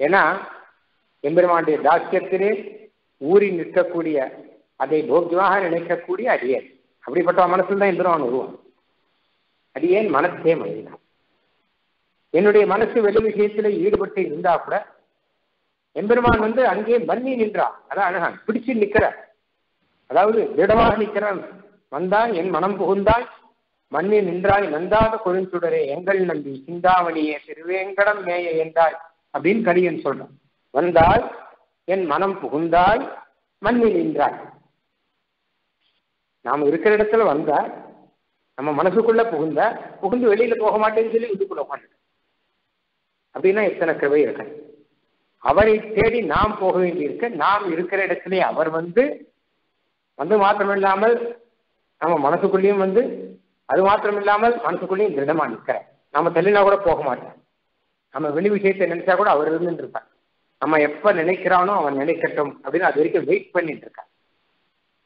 ஏன்னா எம்பெருமானுடைய தாக்கியத்திலே ஊறி நிற்கக்கூடிய அதை போக்கியமாக நினைக்கக்கூடிய அடியேன். அப்படிப்பட்ட மனசில் தான் எம்பெருமான் உருவான் அடியேன் மனசே மன்னினான் என்னுடைய மனசு வெளி விஷயத்துல ஈடுபட்டு இருந்தா கூட எம்பெருமான் வந்து அங்கே மன்னி நின்றான். அதான் அழகான். பிடிச்சு நிக்கிற அதாவது திடமாக நிற்கிறான். வந்தான் என் மனம் புகுந்தாய். மண்ணி நின்றாய் நந்தாத கொழுந்துடரே எங்கள் நம்பி சிந்தாமணியே திருவேங்கடம் மேய என்றாய் அப்படின்னு கலியன் சொல்றான். வந்தாய் என் மனம் புகுந்தாய் மண்ணி நின்றாய். நாம் இருக்கிற இடத்துல வந்தா நம்ம மனசுக்குள்ள புகுந்த புகுந்து வெளியில போக மாட்டேன்னு சொல்லி இதுக்குள்ள உட்காந்து அப்படின்னா எத்தனை கிருவை இருக்கு? அவரை தேடி நாம் போக வேண்டியிருக்க. நாம் இருக்கிற இடத்திலே அவர் வந்து வந்து மாத்திரமில்லாமல் நம்ம மனசுக்குள்ளேயும் வந்து அது மாத்திரம் இல்லாமல் மனசுக்குள்ளேயும் திருடமா நிற்கிற நம்ம தள்ளினா கூட போக மாட்டேன் நம்ம வெளி விஷயத்தை நினைச்சா கூட அவர் இருந்துட்டு இருப்பார். நம்ம எப்ப நினைக்கிறானோ அவன் நினைக்கட்டும் அப்படின்னு அது வரைக்கும் வெயிட் பண்ணிட்டு இருக்கான்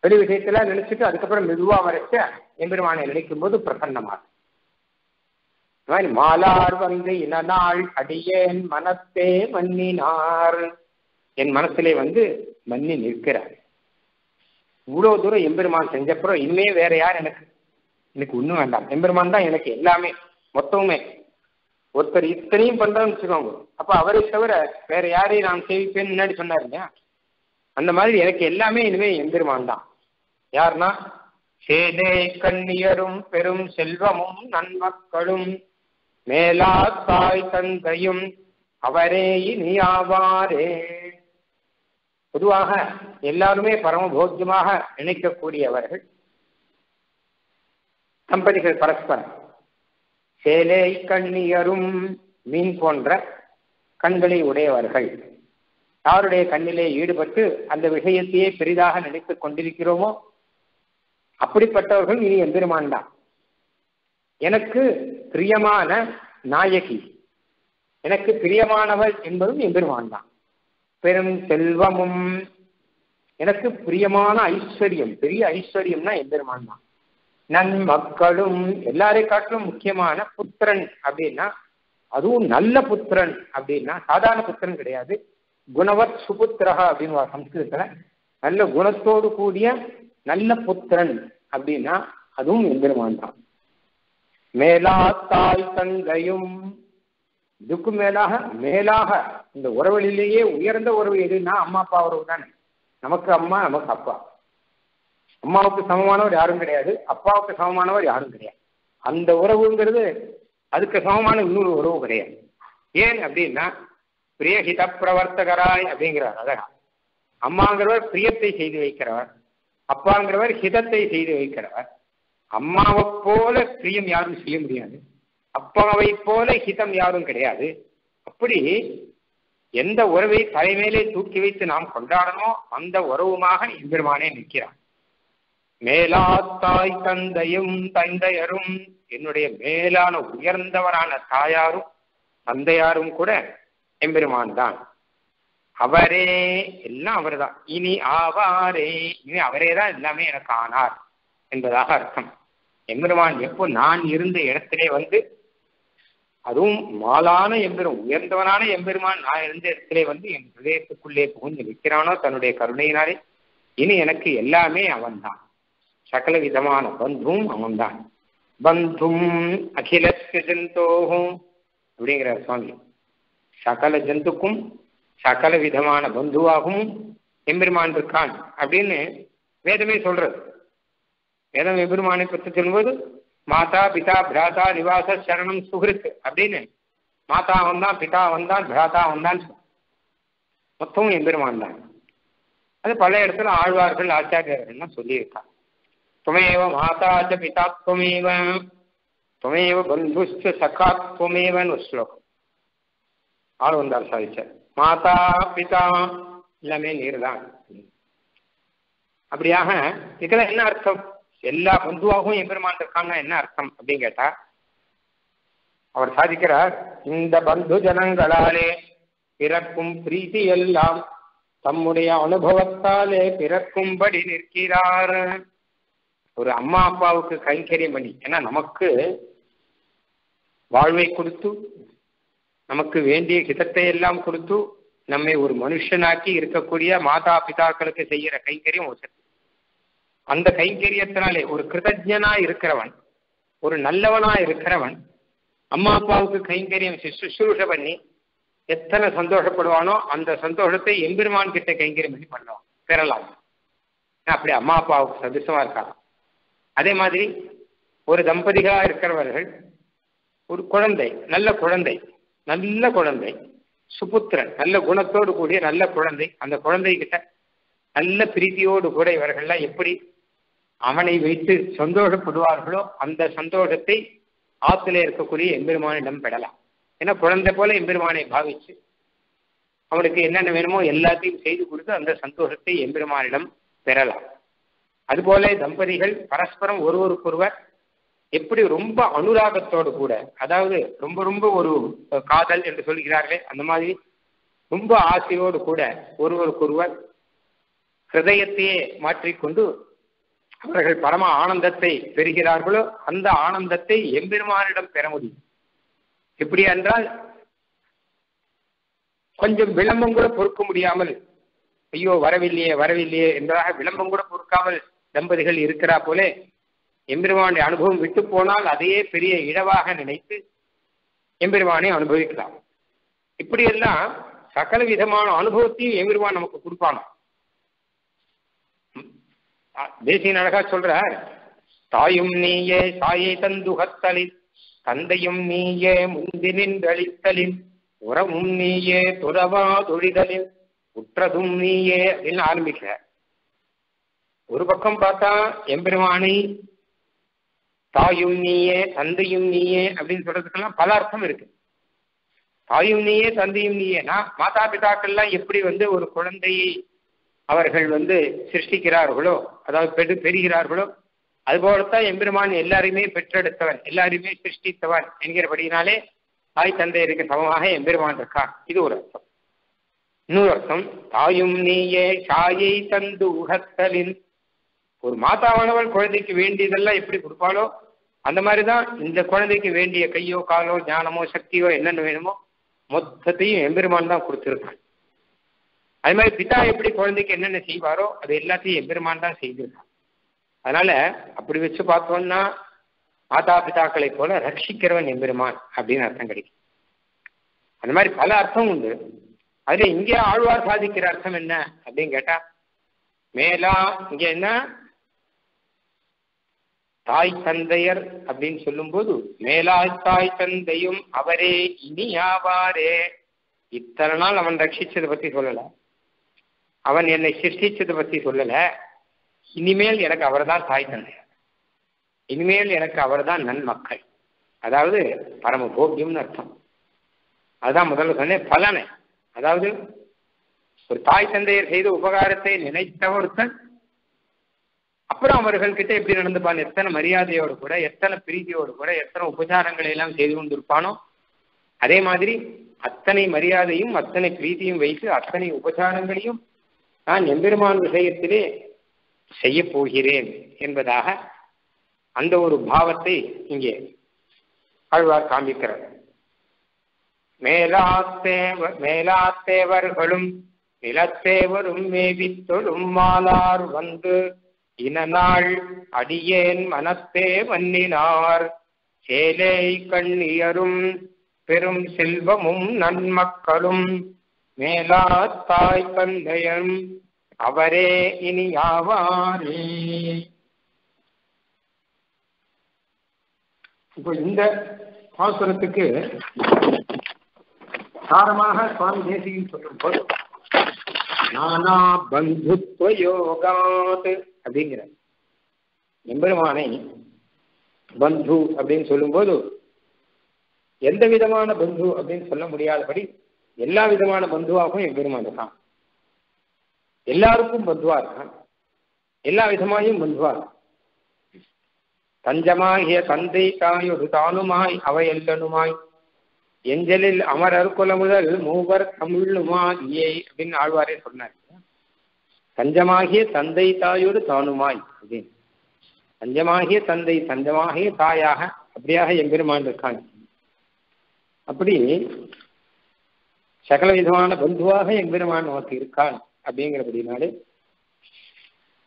வெளி விஷயத்துல நினைச்சிட்டு அதுக்கப்புறம் மெதுவா வரைச்ச எம்பெருமானை நினைக்கும் போது பிரசன்னமாகும் மாதிரி மாலார் வந்து இனநாள் அடியேன் மனத்தே மன்னினார். என் மனசுலே வந்து மன்னி நிற்கிறார். இவ்வளவு தூரம் எம்பெருமான் செஞ்சப்புறம் இனிமே வேற யார் எனக்கு? எனக்கு ஒண்ணும் வேண்டாம். எம்பெருமான் தான் எனக்கு எல்லாமே மொத்தமுமே. ஒருத்தர் இத்தனையும் பண்றான்னு வச்சுக்கோங்க. அப்ப அவரை தவிர வேற யாரையும் நான் சேவிப்பேன்னு முன்னாடி சொன்னார் இல்லையா? அந்த மாதிரி எனக்கு எல்லாமே இனிமே எம்பெருமான் தான். யாருன்னா சேதே கண்ணியரும் பெரும் செல்வமும் நன்மக்களும் மேலா தாய் தந்தையும் அவரே இனியாவாரே. பொதுவாக எல்லாருமே பரமபோக்கியமாக நினைக்கக்கூடியவர்கள் தம்பதிகள் பரஸ்பரம். சேலை கண்ணியரும் மீன் போன்ற கண்களை உடையவர்கள். யாருடைய கண்ணிலே ஈடுபட்டு அந்த விஷயத்தையே பெரிதாக நினைத்துக் கொண்டிருக்கிறோமோ அப்படிப்பட்டவர்கள் இனி எம்பெருமான் தான் எனக்கு பிரியமான நாயகி. எனக்கு பிரியமானவள் என்பதும் எம்பெருமான் தான் பெரும் செல்வமும் எனக்கு பிரியமான ஐஸ்வர்யம் பெரிய ஐஸ்வர்யம்னா எம்பெருமான் தான் மக்களும் எல்லாரை காட்டிலும் முக்கியமான புத்திரன் அப்படின்னா அதுவும் நல்ல புத்திரன் அப்படின்னா சாதாரண புத்திரன் கிடையாது. குணவத் சுபுத்திரகா அப்படின்னு சம்ஸ்கிருதத்துல. நல்ல குணத்தோடு கூடிய நல்ல புத்திரன் அப்படின்னா அதுவும் எம்பெருமான் தான். மேலா தாய் தந்தையும் இதுக்கு மேலாக மேலாக இந்த உறவுகளிலேயே உயர்ந்த உறவு எதுன்னா அம்மா அப்பா உறவு தானே. நமக்கு அம்மா நமக்கு அப்பா. அம்மாவுக்கு சமமானவர் யாரும் கிடையாது அப்பாவுக்கு சமமானவர் யாரும் கிடையாது. அந்த உறவுங்கிறது அதுக்கு சமமான இன்னொரு உறவு கிடையாது. ஏன் அப்படின்னா பிரியஹித பிரவர்த்தகராய் அப்படிங்கிறார் அழகா. அம்மாங்கிறவர் பிரியத்தை செய்து வைக்கிறவர். அப்பாங்கிறவர் ஹிதத்தை செய்து வைக்கிறவர். அம்மாவை போல பிரியம் யாரும் செய்ய முடியாது. அப்பாவை போல ஹிதம் யாரும் கிடையாது. அப்படி எந்த உறவை தலைமையிலே தூக்கி வைத்து நாம் கொண்டாடனோ அந்த உறவுமாக எம்பெருமானே நிற்கிறான் மேலாத்தாய் தந்தையும் தந்தையரும் என்னுடைய மேலான உயர்ந்தவரான தாயாரும் தந்தையாரும் கூட எம்பெருமான் தான். அவரே எல்லாம் அவர் தான் இனி ஆவாரே. இனி அவரே தான் எல்லாமே எனக்கு ஆனார் என்பதாக அர்த்தம். எம்பெருமான் எப்போ நான் இருந்த இடத்திலே வந்து அதுவும் மாலான எம்பெரும் உயர்ந்தவனான எம்பெருமான் நான் இருந்த இடத்திலே வந்து என் ஹிரதயத்துக்குள்ளே புகுந்து நிற்கிறானோ தன்னுடைய கருணையினாலே இனி எனக்கு எல்லாமே அவன்தான். சகல விதமான பந்தும் அவன்தான். பந்தும் அகிலஸ்ய ஜந்தோகும் அப்படிங்கிற சுவாமி. சகல ஜந்துக்கும் சகல விதமான பந்துவாகவும் எம்பெருமான் இருக்கான் அப்படின்னு வேதமே சொல்றது. வேதம் எம்பெருமானை பற்றி சொல்லும்போது மாதா பிதா பிராதா நிவாச சரணம் சுகிருத் அப்படின்னு மாதா வந்தான் பிதா வந்தான் பிராதா வந்தான் மொத்தமும் எம்பெருமான் தான். அது பல இடத்துல ஆழ்வார்கள் ஆச்சாரியர்கள்லாம் சொல்லியிருக்காங்க. துமேவ மாதாச்ச பிதா துவமேவ துமேவ பந்துஷ்ட சகா துவமேவன்னு ஒரு ஸ்லோகம். ஆள் வந்தார் சாதிச்சார். மாதா பிதா எல்லாமே நீர் தான் அப்படியாக இதுல என்ன அர்த்தம்? எல்லா பந்துவாகவும் எம்பெருமான் இருக்காங்க என்ன அர்த்தம் அப்படின்னு கேட்டா அவர் சாதிக்கிறார் இந்த பந்து ஜனங்களாலே பிறக்கும் பிரீதி எல்லாம் தம்முடைய அனுபவத்தாலே பிறக்கும்படி நிற்கிறார். ஒரு அம்மா அப்பாவுக்கு கைங்கரியம் பண்ணி ஏன்னா நமக்கு வாழ்வை கொடுத்து நமக்கு வேண்டிய ஹிதத்தை எல்லாம் கொடுத்து நம்மை ஒரு மனுஷனாக்கி இருக்கக்கூடிய மாதா பிதாக்களுக்கு செய்யற கைங்கரியம் ஒரு சக்தி. அந்த கைங்கரியத்தினாலே ஒரு கிருதஜனா இருக்கிறவன் ஒரு நல்லவனா இருக்கிறவன் அம்மா அப்பாவுக்கு கைங்கரியம் சுசுரூஷ பண்ணி எத்தனை சந்தோஷப்படுவானோ அந்த சந்தோஷத்தை எம்பெருமான் கிட்ட கைங்கரியம் பண்ணி பண்ணுவான் பெறலாம். அப்படி அம்மா அப்பாவுக்கு சதுசமா இருக்கலாம் அதே மாதிரி ஒரு தம்பதிகளா இருக்கிறவர்கள் ஒரு குழந்தை நல்ல குழந்தை நல்ல குழந்தை சுபுத்திரன் நல்ல குணத்தோடு கூடிய நல்ல குழந்தை. அந்த குழந்தை கிட்ட நல்ல பிரீத்தியோடு கூட இவர்கள்லாம் எப்படி அவனை வைத்து சந்தோஷப்படுவார்களோ அந்த சந்தோஷத்தை ஆத்துல இருக்கக்கூடிய எம்பெருமானிடம் பெறலாம். ஏன்னா குழந்தை போல எம்பெருமானை பாவிச்சு அவனுக்கு என்னென்ன வேணுமோ எல்லாத்தையும் செய்து கொடுத்து அந்த சந்தோஷத்தை எம்பெருமானிடம் பெறலாம். அதுபோல தம்பதிகள் பரஸ்பரம் ஒருவருக்கொருவர் எப்படி ரொம்ப அனுராகத்தோடு கூட அதாவது ரொம்ப ரொம்ப ஒரு காதல் என்று சொல்கிறார்களே அந்த மாதிரி ரொம்ப ஆசையோடு கூட ஒருவருக்கொருவர் ஹிருதயத்தையே மாற்றிக்கொண்டு அவர்கள் பரம ஆனந்தத்தை பெறுகிறார்களோ அந்த ஆனந்தத்தை எம்பெருமானிடம் பெற முடியும். எப்படி என்றால் கொஞ்சம் விளம்பம் கூட பொறுக்க முடியாமல் ஐயோ வரவில்லையே வரவில்லையே என்றாக விளம்பம் கூட பொறுக்காமல் தம்பதிகள் இருக்கிறா போலே எம்பெருமானுடைய அனுபவம் விட்டு போனால் அதையே பெரிய இழவாக நினைத்து எம்பெருமானை அனுபவிக்கலாம். இப்படியெல்லாம் சகல விதமான அனுபவத்தையும் எம்பெருமான் நமக்கு கொடுப்பானோ. தேசிய அழகா சொல்றார் தாயும் நீயே சாயை தந்துகத்தலில் தந்தையும் நீயே முந்தி நின்றளித்தலில் உறவும் நீயே துறவா தொழிதலில் உற்றதும் நீயே அப்படின்னு ஆரம்பிக்க ஒரு பக்கம் பார்த்தா எம்பெருமானை தாயும் நீயே தந்தையும் நீயே அப்படின்னு சொல்றதுக்கெல்லாம் பல அர்த்தம் இருக்கு. தாயும் நீயே தந்தையும் நீயேனா மாதா பிதாக்கள்லாம் எப்படி வந்து ஒரு குழந்தையை அவர்கள் வந்து சிருஷ்டிக்கிறார்களோ அதாவது பெரு பெறுகிறார்களோ அதுபோலத்தான் எம்பெருமான் எல்லாரையுமே பெற்றெடுத்தவன் எல்லாரையுமே சிருஷ்டித்தவன் என்கிறபடினாலே தாய் தந்தையருக்கு சமமாக எம்பெருமான் இருக்கான் இது ஒரு அர்த்தம். இன்னொரு அர்த்தம் தாயும் நீயே சாயை தந்து உகத்தலின். ஒரு மாதாவானவள் குழந்தைக்கு வேண்டியதெல்லாம் எப்படி கொடுப்பாளோ அந்த மாதிரிதான் இந்த குழந்தைக்கு வேண்டிய கையோ காலோ ஞானமோ சக்தியோ என்னென்ன வேணுமோ மொத்தத்தையும் எம்பெருமான் தான் கொடுத்துருக்கான். அது மாதிரி பிதா எப்படி குழந்தைக்கு என்னென்ன செய்வாரோ அது எல்லாத்தையும் எம்பெருமான் தான் செய்திருக்கான். அதனால அப்படி வச்சு பார்த்தோம்னா மாதா பிதாக்களை போல ரட்சிக்கிறவன் எம்பெருமான் அப்படின்னு அர்த்தம் கிடைக்கும். அந்த மாதிரி பல அர்த்தம் உண்டு. அதுல இங்கே ஆழ்வார் சாதிக்கிற அர்த்தம் என்ன அப்படின்னு கேட்டா மேலா இங்க என்ன? தாய் தந்தையர் அப்படின்னு சொல்லும்போது மேலாய் தாய் தந்தையும் அவரே இனியாவாரே இத்தனை நாள் அவன் ரட்சிச்சதை பத்தி சொல்லல. அவன் என்னை சிருஷ்டிச்சதை பத்தி சொல்லல. இனிமேல் எனக்கு அவர்தான் தாய் தந்தையர். இனிமேல் எனக்கு அவர்தான் நன்மக்கள். அதாவது பரம போக்கியம்னு அர்த்தம். அதுதான் முதல்ல சொன்னேன் பலனை. அதாவது ஒரு தாய் தந்தையர் செய்த உபகாரத்தை நினைத்த ஒருத்தன் அப்புறம் அவர்கள் கிட்ட எப்படி நடந்துப்பான்? எத்தனை மரியாதையோடு கூட எத்தனை பிரீதியோடு கூட எத்தனை உபச்சாரங்களை எல்லாம் செய்து கொண்டிருப்பானோ அதே மாதிரி அத்தனை மரியாதையும் அத்தனை பிரீதியும் வைத்து அத்தனை உபச்சாரங்களையும் நான் எம்பெருமான் விஷயத்திலே செய்ய போகிறேன் என்பதாக அந்த ஒரு பாவத்தை இங்கே ஆழ்வார் காண்பிக்கிறார். மேலாத்தேவ மேலாத்தேவர்களும் நிலத்தேவரும் மேவித்தொழும் மாலார் வந்து இனநாள் அடியேன் மனத்தே மன்னினார் சேலை கண்ணியரும் பெரும் செல்வமும் நன்மக்களும். மேலா தாய் தந்தையும் அவரே இனி யாவாரே. இப்போ இந்த பாசுரத்துக்கு சாரமாக சுவாமி தேசிகன் சொல்லும் போது நானா பந்துத்வ யோகாத் அப்படிங்கிற. எம்பெருமானை பந்து அப்படின்னு சொல்லும்போது எந்த விதமான பந்து அப்படின்னு சொல்ல முடியாதபடி எல்லா விதமான பந்துவாகவும் எம்பெருமான் இருக்கான். எல்லாருக்கும் பந்துவா இருக்கான். எல்லா விதமாயும் பந்துவா இருக்கான். தஞ்சமாகிய தந்தை தாயொரு தானுமாய் அவையல்லனுமாய் எஞ்சலில் அமரர் குலமுதல் முதல் மூவர் மாகியை அப்படின்னு ஆழ்வாரே சொன்னார். தஞ்சமாகிய தந்தை தாயோடு தானுமாய் அப்படின்னு. தஞ்சமாகிய தந்தை தஞ்சமாகிய தாயாக அப்படியாக எம்பெருமான் இருக்காங்க. அப்படி சகல விதமான பந்துவாக எம்பெருமான் நமக்கு இருக்கான் அப்படிங்கிறபடினாலே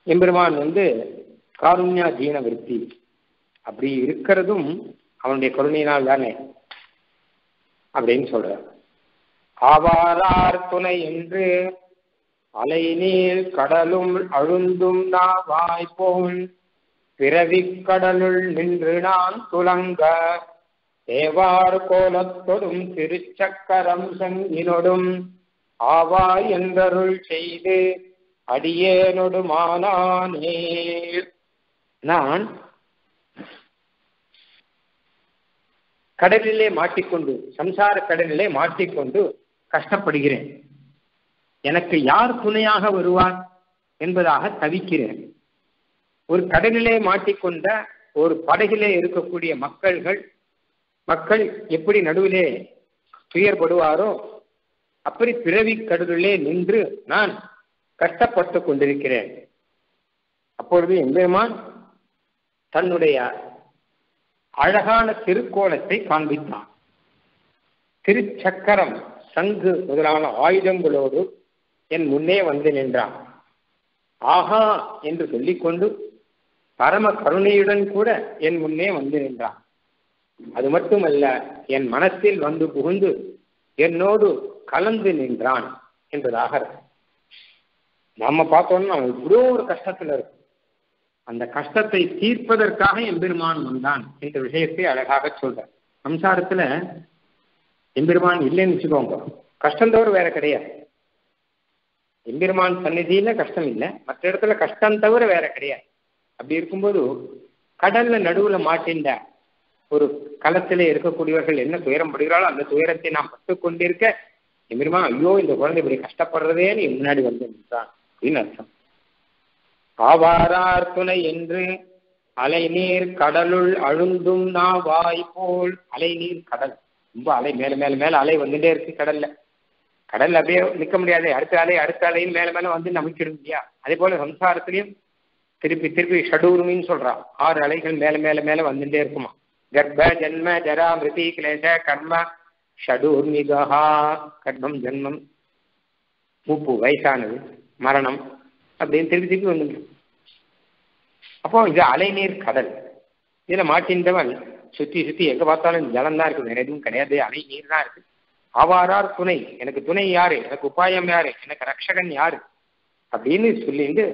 எம்பெருமான் வந்து காருண்யா தீன விருத்தி. அப்படி இருக்கிறதும் அவனுடைய கருணையினால் தானே. அப்படின்னு சொல்றார் ஆவாரார் துணை என்று அலைநீர் கடலும் அழுந்தும் நாவாய்ப்போன் பிறவிக் கடலுள் நின்று நான் துலங்க. தேவார் கோலத்தொடும் திருச்சக்கரம் சங்கினொடும் ஆவாய் என்றருள் செய்து அடியேனொடுமானானே. நான் கடலிலே மாட்டிக்கொண்டு சம்சார கடலிலே மாட்டிக்கொண்டு கஷ்டப்படுகிறேன். எனக்கு யார் துணையாக வருவார் என்பதாக தவிக்கிறேன். ஒரு கடலிலே மாட்டிக்கொண்ட ஒரு படகிலே இருக்கக்கூடிய மக்கள்கள் மக்கள் எப்படி நடுவிலே துயர்படுவாரோ அப்படி பிறவி கடலிலே நின்று நான் கஷ்டப்பட்டு கொண்டிருக்கிறேன். அப்பொழுது எம்பெருமான் தன்னுடைய அழகான திருக்கோலத்தை காண்பித்தான். திருச்சக்கரம் சங்கு முதலான ஆயுதங்களோடு என் முன்னே வந்து நின்றான். ஆஹா என்று சொல்லிக்கொண்டு பரம கருணையுடன் கூட என் முன்னே வந்து நின்றான். அது மட்டுமல்ல என் மனத்தில் வந்து புகுந்து என்னோடு கலந்து நின்றான் என்பதாக நம்ம பார்த்தோம்னா அவன் இவ்வளோ ஒரு கஷ்டத்துல இருக்கும் அந்த கஷ்டத்தை தீர்ப்பதற்காக எம்பெருமான் வந்தான் என்ற விஷயத்தை அழகாக சொல்ற சம்சாரத்துல எம்பெருமான் இல்லைன்னு வச்சுக்கோங்க. கஷ்டம் தவிர வேற கிடையாது. எம்பெருமான் சந்நிதியில கஷ்டம் இல்லை. மற்ற இடத்துல கஷ்டம் தவிர வேற கிடையாது. அப்படி இருக்கும்போது கடல்ல நடுவுல மாட்டின்ற ஒரு களத்திலே இருக்கக்கூடியவர்கள் என்ன துயரம் படுகிறாளோ அந்த துயரத்தை நாம் பட்டு கொண்டிருக்க எம்பெருமான் ஐயோ இந்த குழந்தை இப்படி கஷ்டப்படுறதே நீ முன்னாடி வந்து நின்றான். அப்படின்னு அர்த்தம். ஆவாரார் துணை என்று அலைநீர் கடலுள் அழுந்தும் நாவாய் போல். அலைநீர் கடல். ரொம்ப அலை மேல மேல மேல அலை வந்துட்டே இருக்கு கடல்ல. கடல்ல அப்படியே நிக்க முடியாது. அடுத்த அலை அடுத்த அலையும் மேல மேல வந்து நமக்கிடும் இல்லையா? அதே போல சம்சாரத்திலையும் திருப்பி திருப்பி ஷடூர்மின்னு சொல்றான். ஆறு அலைகள் மேல மேல மேல வந்துட்டே இருக்குமா? கர்ப்ப ஜன்ம ஜரா மிருதி கிளேச கர்ம ஷடூர்மிகா கர்ப்பம் ஜன்மம். மூப்பு வயசானது மரணம். அப்படின்னு திருப்பி திருப்பி வந்துடும் அப்போ இது அலைநீர் கடல். இதுல மாட்டின்றவன் சுத்தி சுத்தி எங்க பார்த்தாலும் ஜலம் தான் இருக்கு வேற எதுவும் கிடையாது. அலை நீர் தான் இருக்கு ஆவாரார் துணை. எனக்கு துணை யாரு? எனக்கு உபாயம் யாரு? எனக்கு ரக்ஷகன் யாரு? அப்படின்னு சொல்லிட்டு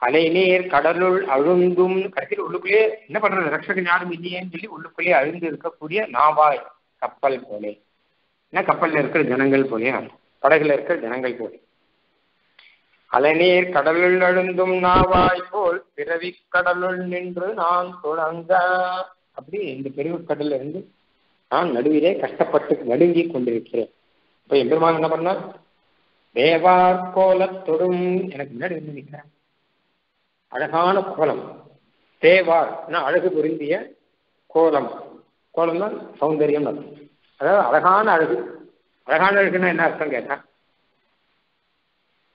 அலைநீர் கடலுள் அழுந்தும் கடைசியில் உள்ளுக்குள்ளே என்ன பண்றது? ரக்ஷகன் யாரும் இல்லையேன்னு சொல்லி உள்ளுக்குள்ளே அழுந்து இருக்கக்கூடிய நாவாய் கப்பல் போலே. என்ன கப்பல்ல இருக்கிற ஜனங்கள் போலே? படகுல இருக்கிற ஜனங்கள் போலே. அலைநீர் கடலுள் அழுந்தும் நாவாய் போல் பிறவி கடலுள் நின்று நான் தொடங்க அப்படி இந்த பெருவு கடல்ல இருந்து நான் நடுவிலே கஷ்டப்பட்டு நடுங்கி கொண்டிருக்கிறேன். இப்ப எம்பெருமான் என்ன பண்ண தேவார் கோலத்தொடும் எனக்கு முன்னாடி வந்து நிற்கிறேன் அழகான கோலம். தேவார் அழகு பொருந்திய கோலம். கோலம் தான் சௌந்தரியம் அதாவது அழகான அழகு. அழகான அழகுன்னா என்ன அர்த்தம் கேட்டா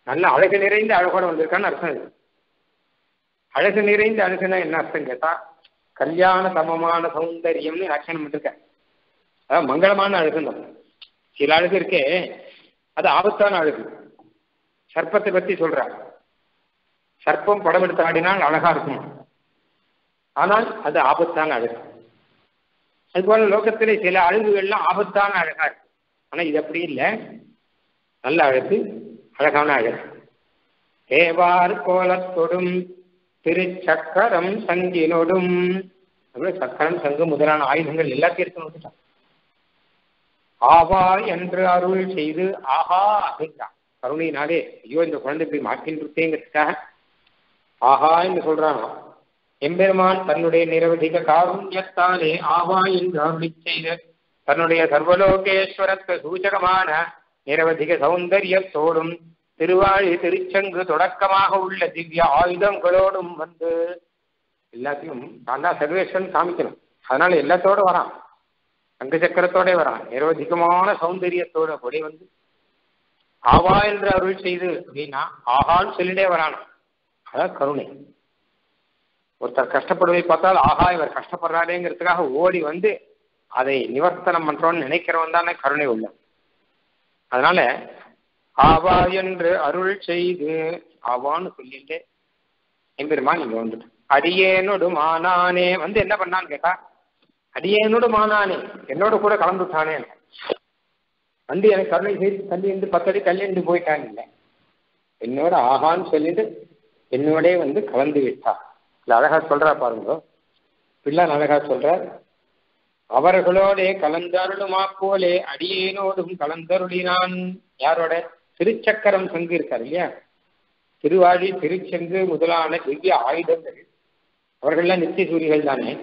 நல்ல அழகு நிறைந்த அழகோட வந்திருக்கான்னு அர்த்தம் இது. அழகு நிறைந்த அழகுனா என்ன அர்த்தம் கேட்டா கல்யாண சமமான சௌந்தரியம்னு ஆட்சணம் பண்ணிருக்க அதாவது மங்களமான அழகுன்னு சில அழகு இருக்கே அது ஆபத்தான அழகு. சர்ப்பத்தை பத்தி சொல்ற சர்ப்பம் படம் எடுத்து ஆடினால் அழகா இருக்கும். ஆனால் அது ஆபத்தான அழகு. அதுபோல லோகத்திலே சில அழகுகள்லாம் ஆபத்தான அழகா இருக்கு. ஆனா இது அப்படி இல்லை. நல்ல அழகு அழகான அழகு. தேவார் கோலத்தொடும் திருச்சக்கரம் சங்கினொடும். சக்கரம் சங்கு முதலான ஆயுதங்கள் எல்லாத்தையும் இருக்கணும் ஆவா என்று அருள் செய்து ஆஹா அப்படின்றான் கருணையினாலே ஐயோ இந்த குழந்தை இப்படி மாற்றின்றதுக்காக ஆஹா என்று சொல்றான்? எம்பெருமான் தன்னுடைய நிரவதிக காருண்யத்தாலே ஆவா என்று அருள் செய்து தன்னுடைய சர்வலோகேஸ்வரத்து சூச்சகமான நிரவதிக சௌந்தரியத்தோடும் திருவாழி திருச்சங்கு தொடக்கமாக உள்ள திவ்ய ஆயுதங்களோடும் வந்து எல்லாத்தையும் தாண்டா தான் சர்வேஸ்வரன் காமிக்கணும். அதனால எல்லாத்தோட வரான். அங்க சக்கரத்தோட வரான். நிரவதிகமான சௌந்தரியத்தோட கொடை வந்து ஆவா என்று அருள் செய்து அப்படின்னா ஆகான்னு சொல்லிட்டே வரான். அதான் கருணை. ஒருத்தர் கஷ்டப்படுவதை பார்த்தால் ஆஹா இவர் கஷ்டப்படுறாரேங்கிறதுக்காக ஓடி வந்து அதை நிவர்த்தனம் பண்றோம்னு நினைக்கிறவன் தானே கருணை உள்ள அதனால ஆவா என்று அருள் செய்து ஆவான்னு சொல்லிட்டு எம்பெருமா நீங்க வந்துட்டு. அடியேனோடு மானானே வந்து என்ன பண்ணான்னு கேட்டா அடியேனோடு மானானே என்னோட கூட கலந்துட்டானே. வந்து எனக்கு கருணை செய்து தள்ளி இருந்து பத்தடி தள்ளி இருந்து போயிட்டான் இல்லை. என்னோட ஆகான்னு சொல்லிட்டு என்னோட வந்து கலந்து விட்டா இல்ல அழகா சொல்றா பாருங்க. பிள்ளை அழகா சொல்ற அவர்களோடே கலந்தருளுமா போலே அடியேனோடும் கலந்தருளினான். யாரோட? திருச்சக்கரம் சங்கு இருக்கார் இல்லையா? திருவாழி திருச்செங்கு முதலான திவ்ய ஆயுதங்கள். அவர்கள்லாம் நித்திய சூரியர்கள் தானே.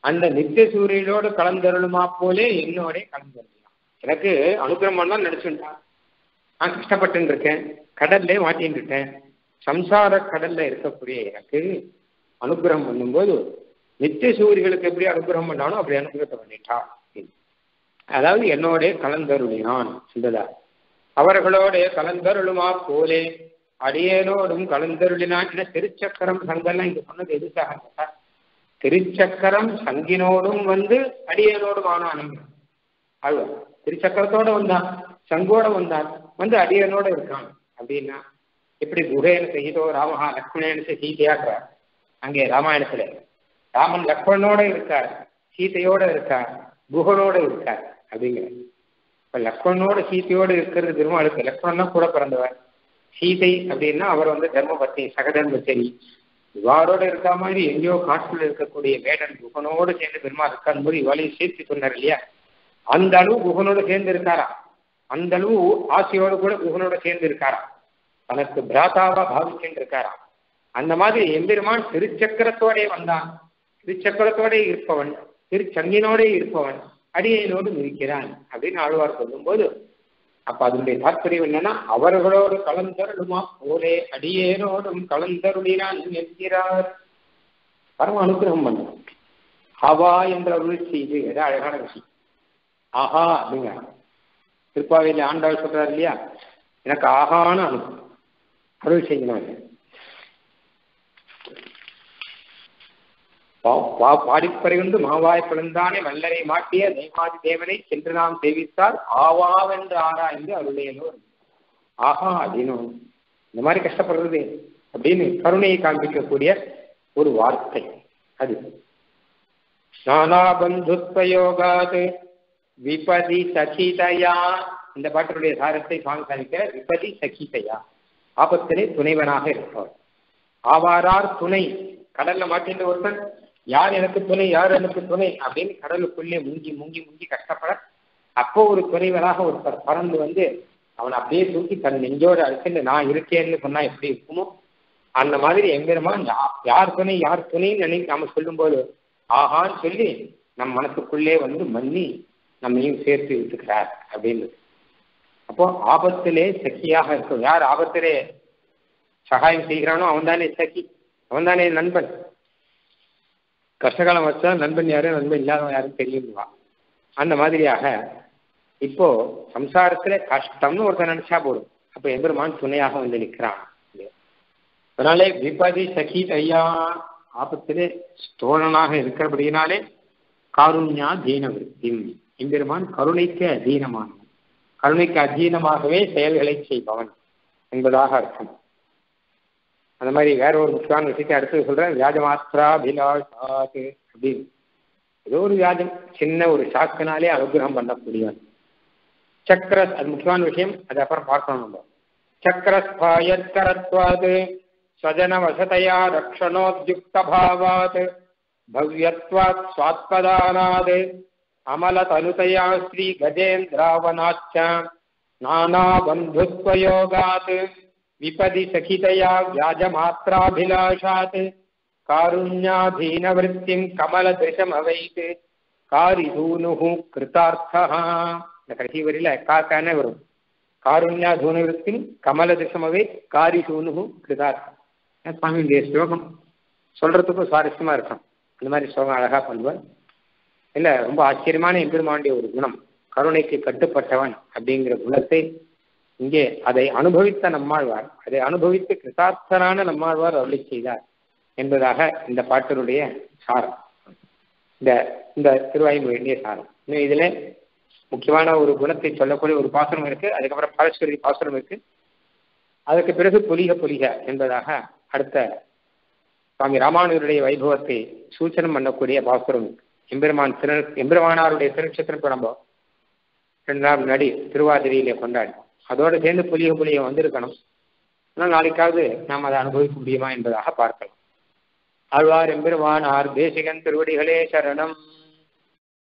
அந்த நித்திய சூரியனோடு கலந்தருளுமா போலே என்னோட கலந்தருளினான். எனக்கு அனுகிரகம் தான் நினைச்சுட்டான் நான் கஷ்டப்பட்டு இருக்கேன் கடல்ல மாட்டின்னு இருக்கேன் சம்சார கடல்ல இருக்கக்கூடிய எனக்கு அனுகிரகம் பண்ணும்போது நித்திய சூரியர்களுக்கு எப்படி அனுகிரகம் பண்ணானோ அப்படி அனுகிரகத்தை பண்ணிட்டா. அதாவது என்னோட கலந்தருளினான் என்பதா அவர்களோட கலந்தருளுமா போலே. அடியேனோடும் கலந்தருளினான். என திருச்சக்கரம் சங்கெல்லாம் இங்க சொன்னது எதுக்காக திருச்சக்கரம் சங்கினோடும் வந்து அடியேனோடும் அனுங்க அல்வா திருச்சக்கரத்தோட வந்தான். சங்கோட வந்தான். வந்து அடியனோட இருக்கான். அப்படின்னா எப்படி குஹேன சகிதோ ராமஹா லக்ஷ்மணேன சீதையாக்குறார் அங்கே ராமாயணத்துல ராமன் லக்ஷ்மணனோட இருக்கார் சீதையோட இருக்கார் குகனோட இருக்கார் அப்படிங்கிற. இப்ப லக்ஷ்மணனோட சீதையோட இருக்கிறது திருமாலுக்கு லக்ஷ்மணன் தான் கூட பிறந்தவர். சீதை அப்படின்னா அவர் வந்து தர்மபத்னி சகதர்மச்சரி இவாரோட இருக்க மாதிரி எங்கேயோ காட்டுக்குள்ள இருக்கக்கூடிய வேடன் குகனோடு சேர்ந்து பெருமாள் இருக்கான் போது இவாளையும் சேர்த்து சொன்னார் இல்லையா? அந்த அளவு குகனோட சேர்ந்து இருக்காரா? அந்த அளவு ஆசையோடு கூட குகனோட சேர்ந்து இருக்காரா? தனக்கு பிராதாவா பாவிச்சுட்டு இருக்காரா? அந்த மாதிரி எம்பெருமான் திருச்சக்கரத்தோடே வந்தான். திருச்சக்கரத்தோட இருப்பவன் திருச்சங்கினோட இருப்பவன் அடியனோடு இருக்கிறான் அப்படின்னு ஆழ்வார் சொல்லும்போது அப்ப அதனுடைய தாற்பயம் என்னன்னா அவர்களோடு கலந்தருளுமா போலே அடியேனோடும் கலந்தருளினான் நிற்கிறார் பரம அனுகிரகம் பண்ணும் ஹவா என்ற உணர்ச்சி இது எது அழகான விஷயம். ஆஹா அப்படிங்க திருப்பாவையில் ஆண்டாள் சொல்றாரு இல்லையா? எனக்கு ஆகான அனுபவம். அருள் செய்யணும் பாடிப்பறையுண்டு மாவாய் பிளந்தானே வல்லரை மாட்டிய நெய்மாதி தேவனை சென்று நாம் சேவித்தால் ஆவாவென்று ஆராய்ந்து அருளையனோ ஆஹா அப்படின்னு இந்த மாதிரி கஷ்டப்படுறது அப்படின்னு கருணையை காண்பிக்கக்கூடிய ஒரு வார்த்தை அது. நானா பந்துத்வயோகாது விபதி சகிதயா. இந்த பாட்டினுடைய சாரத்தை சுவாமி சாதிக்கிற விபதி சகிதையா. ஆபத்திலே துணைவனாக இருப்பவர். ஆவாரார் துணை. கடல்ல மாட்டின்ற ஒருத்தன் யார் எனக்கு துணை யார் எனக்கு துணை அப்படின்னு கடலுக்குள்ளே முங்கி முங்கி முங்கி கஷ்டப்பட அப்போ ஒரு துணைவனாக ஒருத்தர் பறந்து வந்து அவன் அப்படியே தூக்கி தன் நெஞ்சோடு அழைச்சிட்டு நான் இருக்கேன்னு சொன்னா எப்படி இருக்குமோ? அந்த மாதிரி எம்பெருமான் யார் துணை யார் துணைன்னு நினைக்க நாம சொல்லும்போது ஆஹான்னு சொல்லி நம் மனசுக்குள்ளே வந்து மன்னி நம்மையும் சேர்த்து விட்டுக்கிறார் அப்படின்னு. அப்போ ஆபத்திலே சக்கியாக இருக்கும். யார் ஆபத்திலே சகாயம் செய்கிறானோ அவன் தானே சகி அவன் தானே நண்பன். கஷ்டகாலம் வச்சா நண்பன் யாரும் நண்பன் இல்லாதவன் யாரும் தெரியுமா அந்த மாதிரியாக இப்போ சம்சாரத்துல கஷ்டம்னு ஒருத்தர் நினைச்சா போடும் அப்ப எம்பெருமான் துணையாக வந்து நிற்கிறான் அதனாலே விபதி சகி ஐயா ஆபத்திலே ஸ்தோழனாக இருக்கிறபடியினாலே காருண்யா தீன விருத்தி எம்பெருமான் கருணைக்கு அதீனமானவன். கருணைக்கு அதீனமாகவே செயல்களை செய்பவன் என்பதாக அர்த்தம். அந்த மாதிரி வேற ஒரு முக்கியமான விஷயத்தை அடுத்து சொல்றேன். வியாஜமாத்திராபிலாஷாத் அப்படின்னு. ஏதோ ஒரு வியாஜம் சின்ன ஒரு சாக்குனாலே அனுகிரகம் பண்ணக்கூடியவன் சக்கர அது முக்கியமான விஷயம் அது அப்புறம் பார்க்கணும் நம்ம. சக்கரஸ்பாயத்கரத்வாது ஸ்வஜன வசதையா ரக்ஷணோத்யுக்தபாவாத் பவ்யத்வாத் அமல அமலதனுதயா ஸ்ரீ கஜேந்திராவனாச்ச நானா பந்துத்வயோகாத் விபதி சகிதயா வியாஜமாத்திராபிலாஷாத் காருண்யாதீனவருத்திம் கமலதிருஷமவைத் காரிதூனு கிருதார்த்தா இந்த கடைசி வரியில காக்கானே வரும். காருண்யாதூனவருத்திம் கமலதிருஷமவை காரிதூனுஹு கிருதார்த்தம். சுவாமியுடைய ஸ்லோகம். சொல்றதுக்கும் சுவாரஸ்யமா இருக்கும். இந்த மாதிரி ஸ்லோகம் அழகா பண்ணுவார். இல்ல ரொம்ப ஆச்சரியமான எம்பெருமானுடைய ஒரு குணம். கருணைக்கு கட்டுப்பட்டவன் அப்படிங்கிற குணத்தை இங்கே அதை அனுபவித்த நம்மாழ்வார் அதை அனுபவித்து கிருதார்த்தரான நம்மாழ்வார் அருளை செய்தார் என்பதாக இந்த பாட்டினுடைய சாரம். இந்த இந்த திருவாய்மொழியுடைய சாரம். இன்னும் இதுல முக்கியமான ஒரு குணத்தை சொல்லக்கூடிய ஒரு பாசனம் இருக்கு அதுக்கப்புறம் பரஸ்வரி பாசனம் இருக்கு. அதற்கு பிறகு பொலிக பொலிக என்பதாக அடுத்த சுவாமி ராமானுஜருடைய வைபவத்தை சூச்சனம் பண்ணக்கூடிய பாசுரம். எம்பெருமான் திரு எம்பெருமானாருடைய திருநட்சத்திரம் நம்ம ரெண்டு நாள் முன்னாடி திருவாதிரையில அதோடு சேர்ந்து புளிய புளிய வந்திருக்கணும். ஆனால் நாளைக்காவது நாம் அதை அனுபவிக்க முடியுமா என்பதாக பார்க்கலாம். ஆழ்வார் எம்பெருமானார் தேசிகன் திருவடிகளே சரணம்.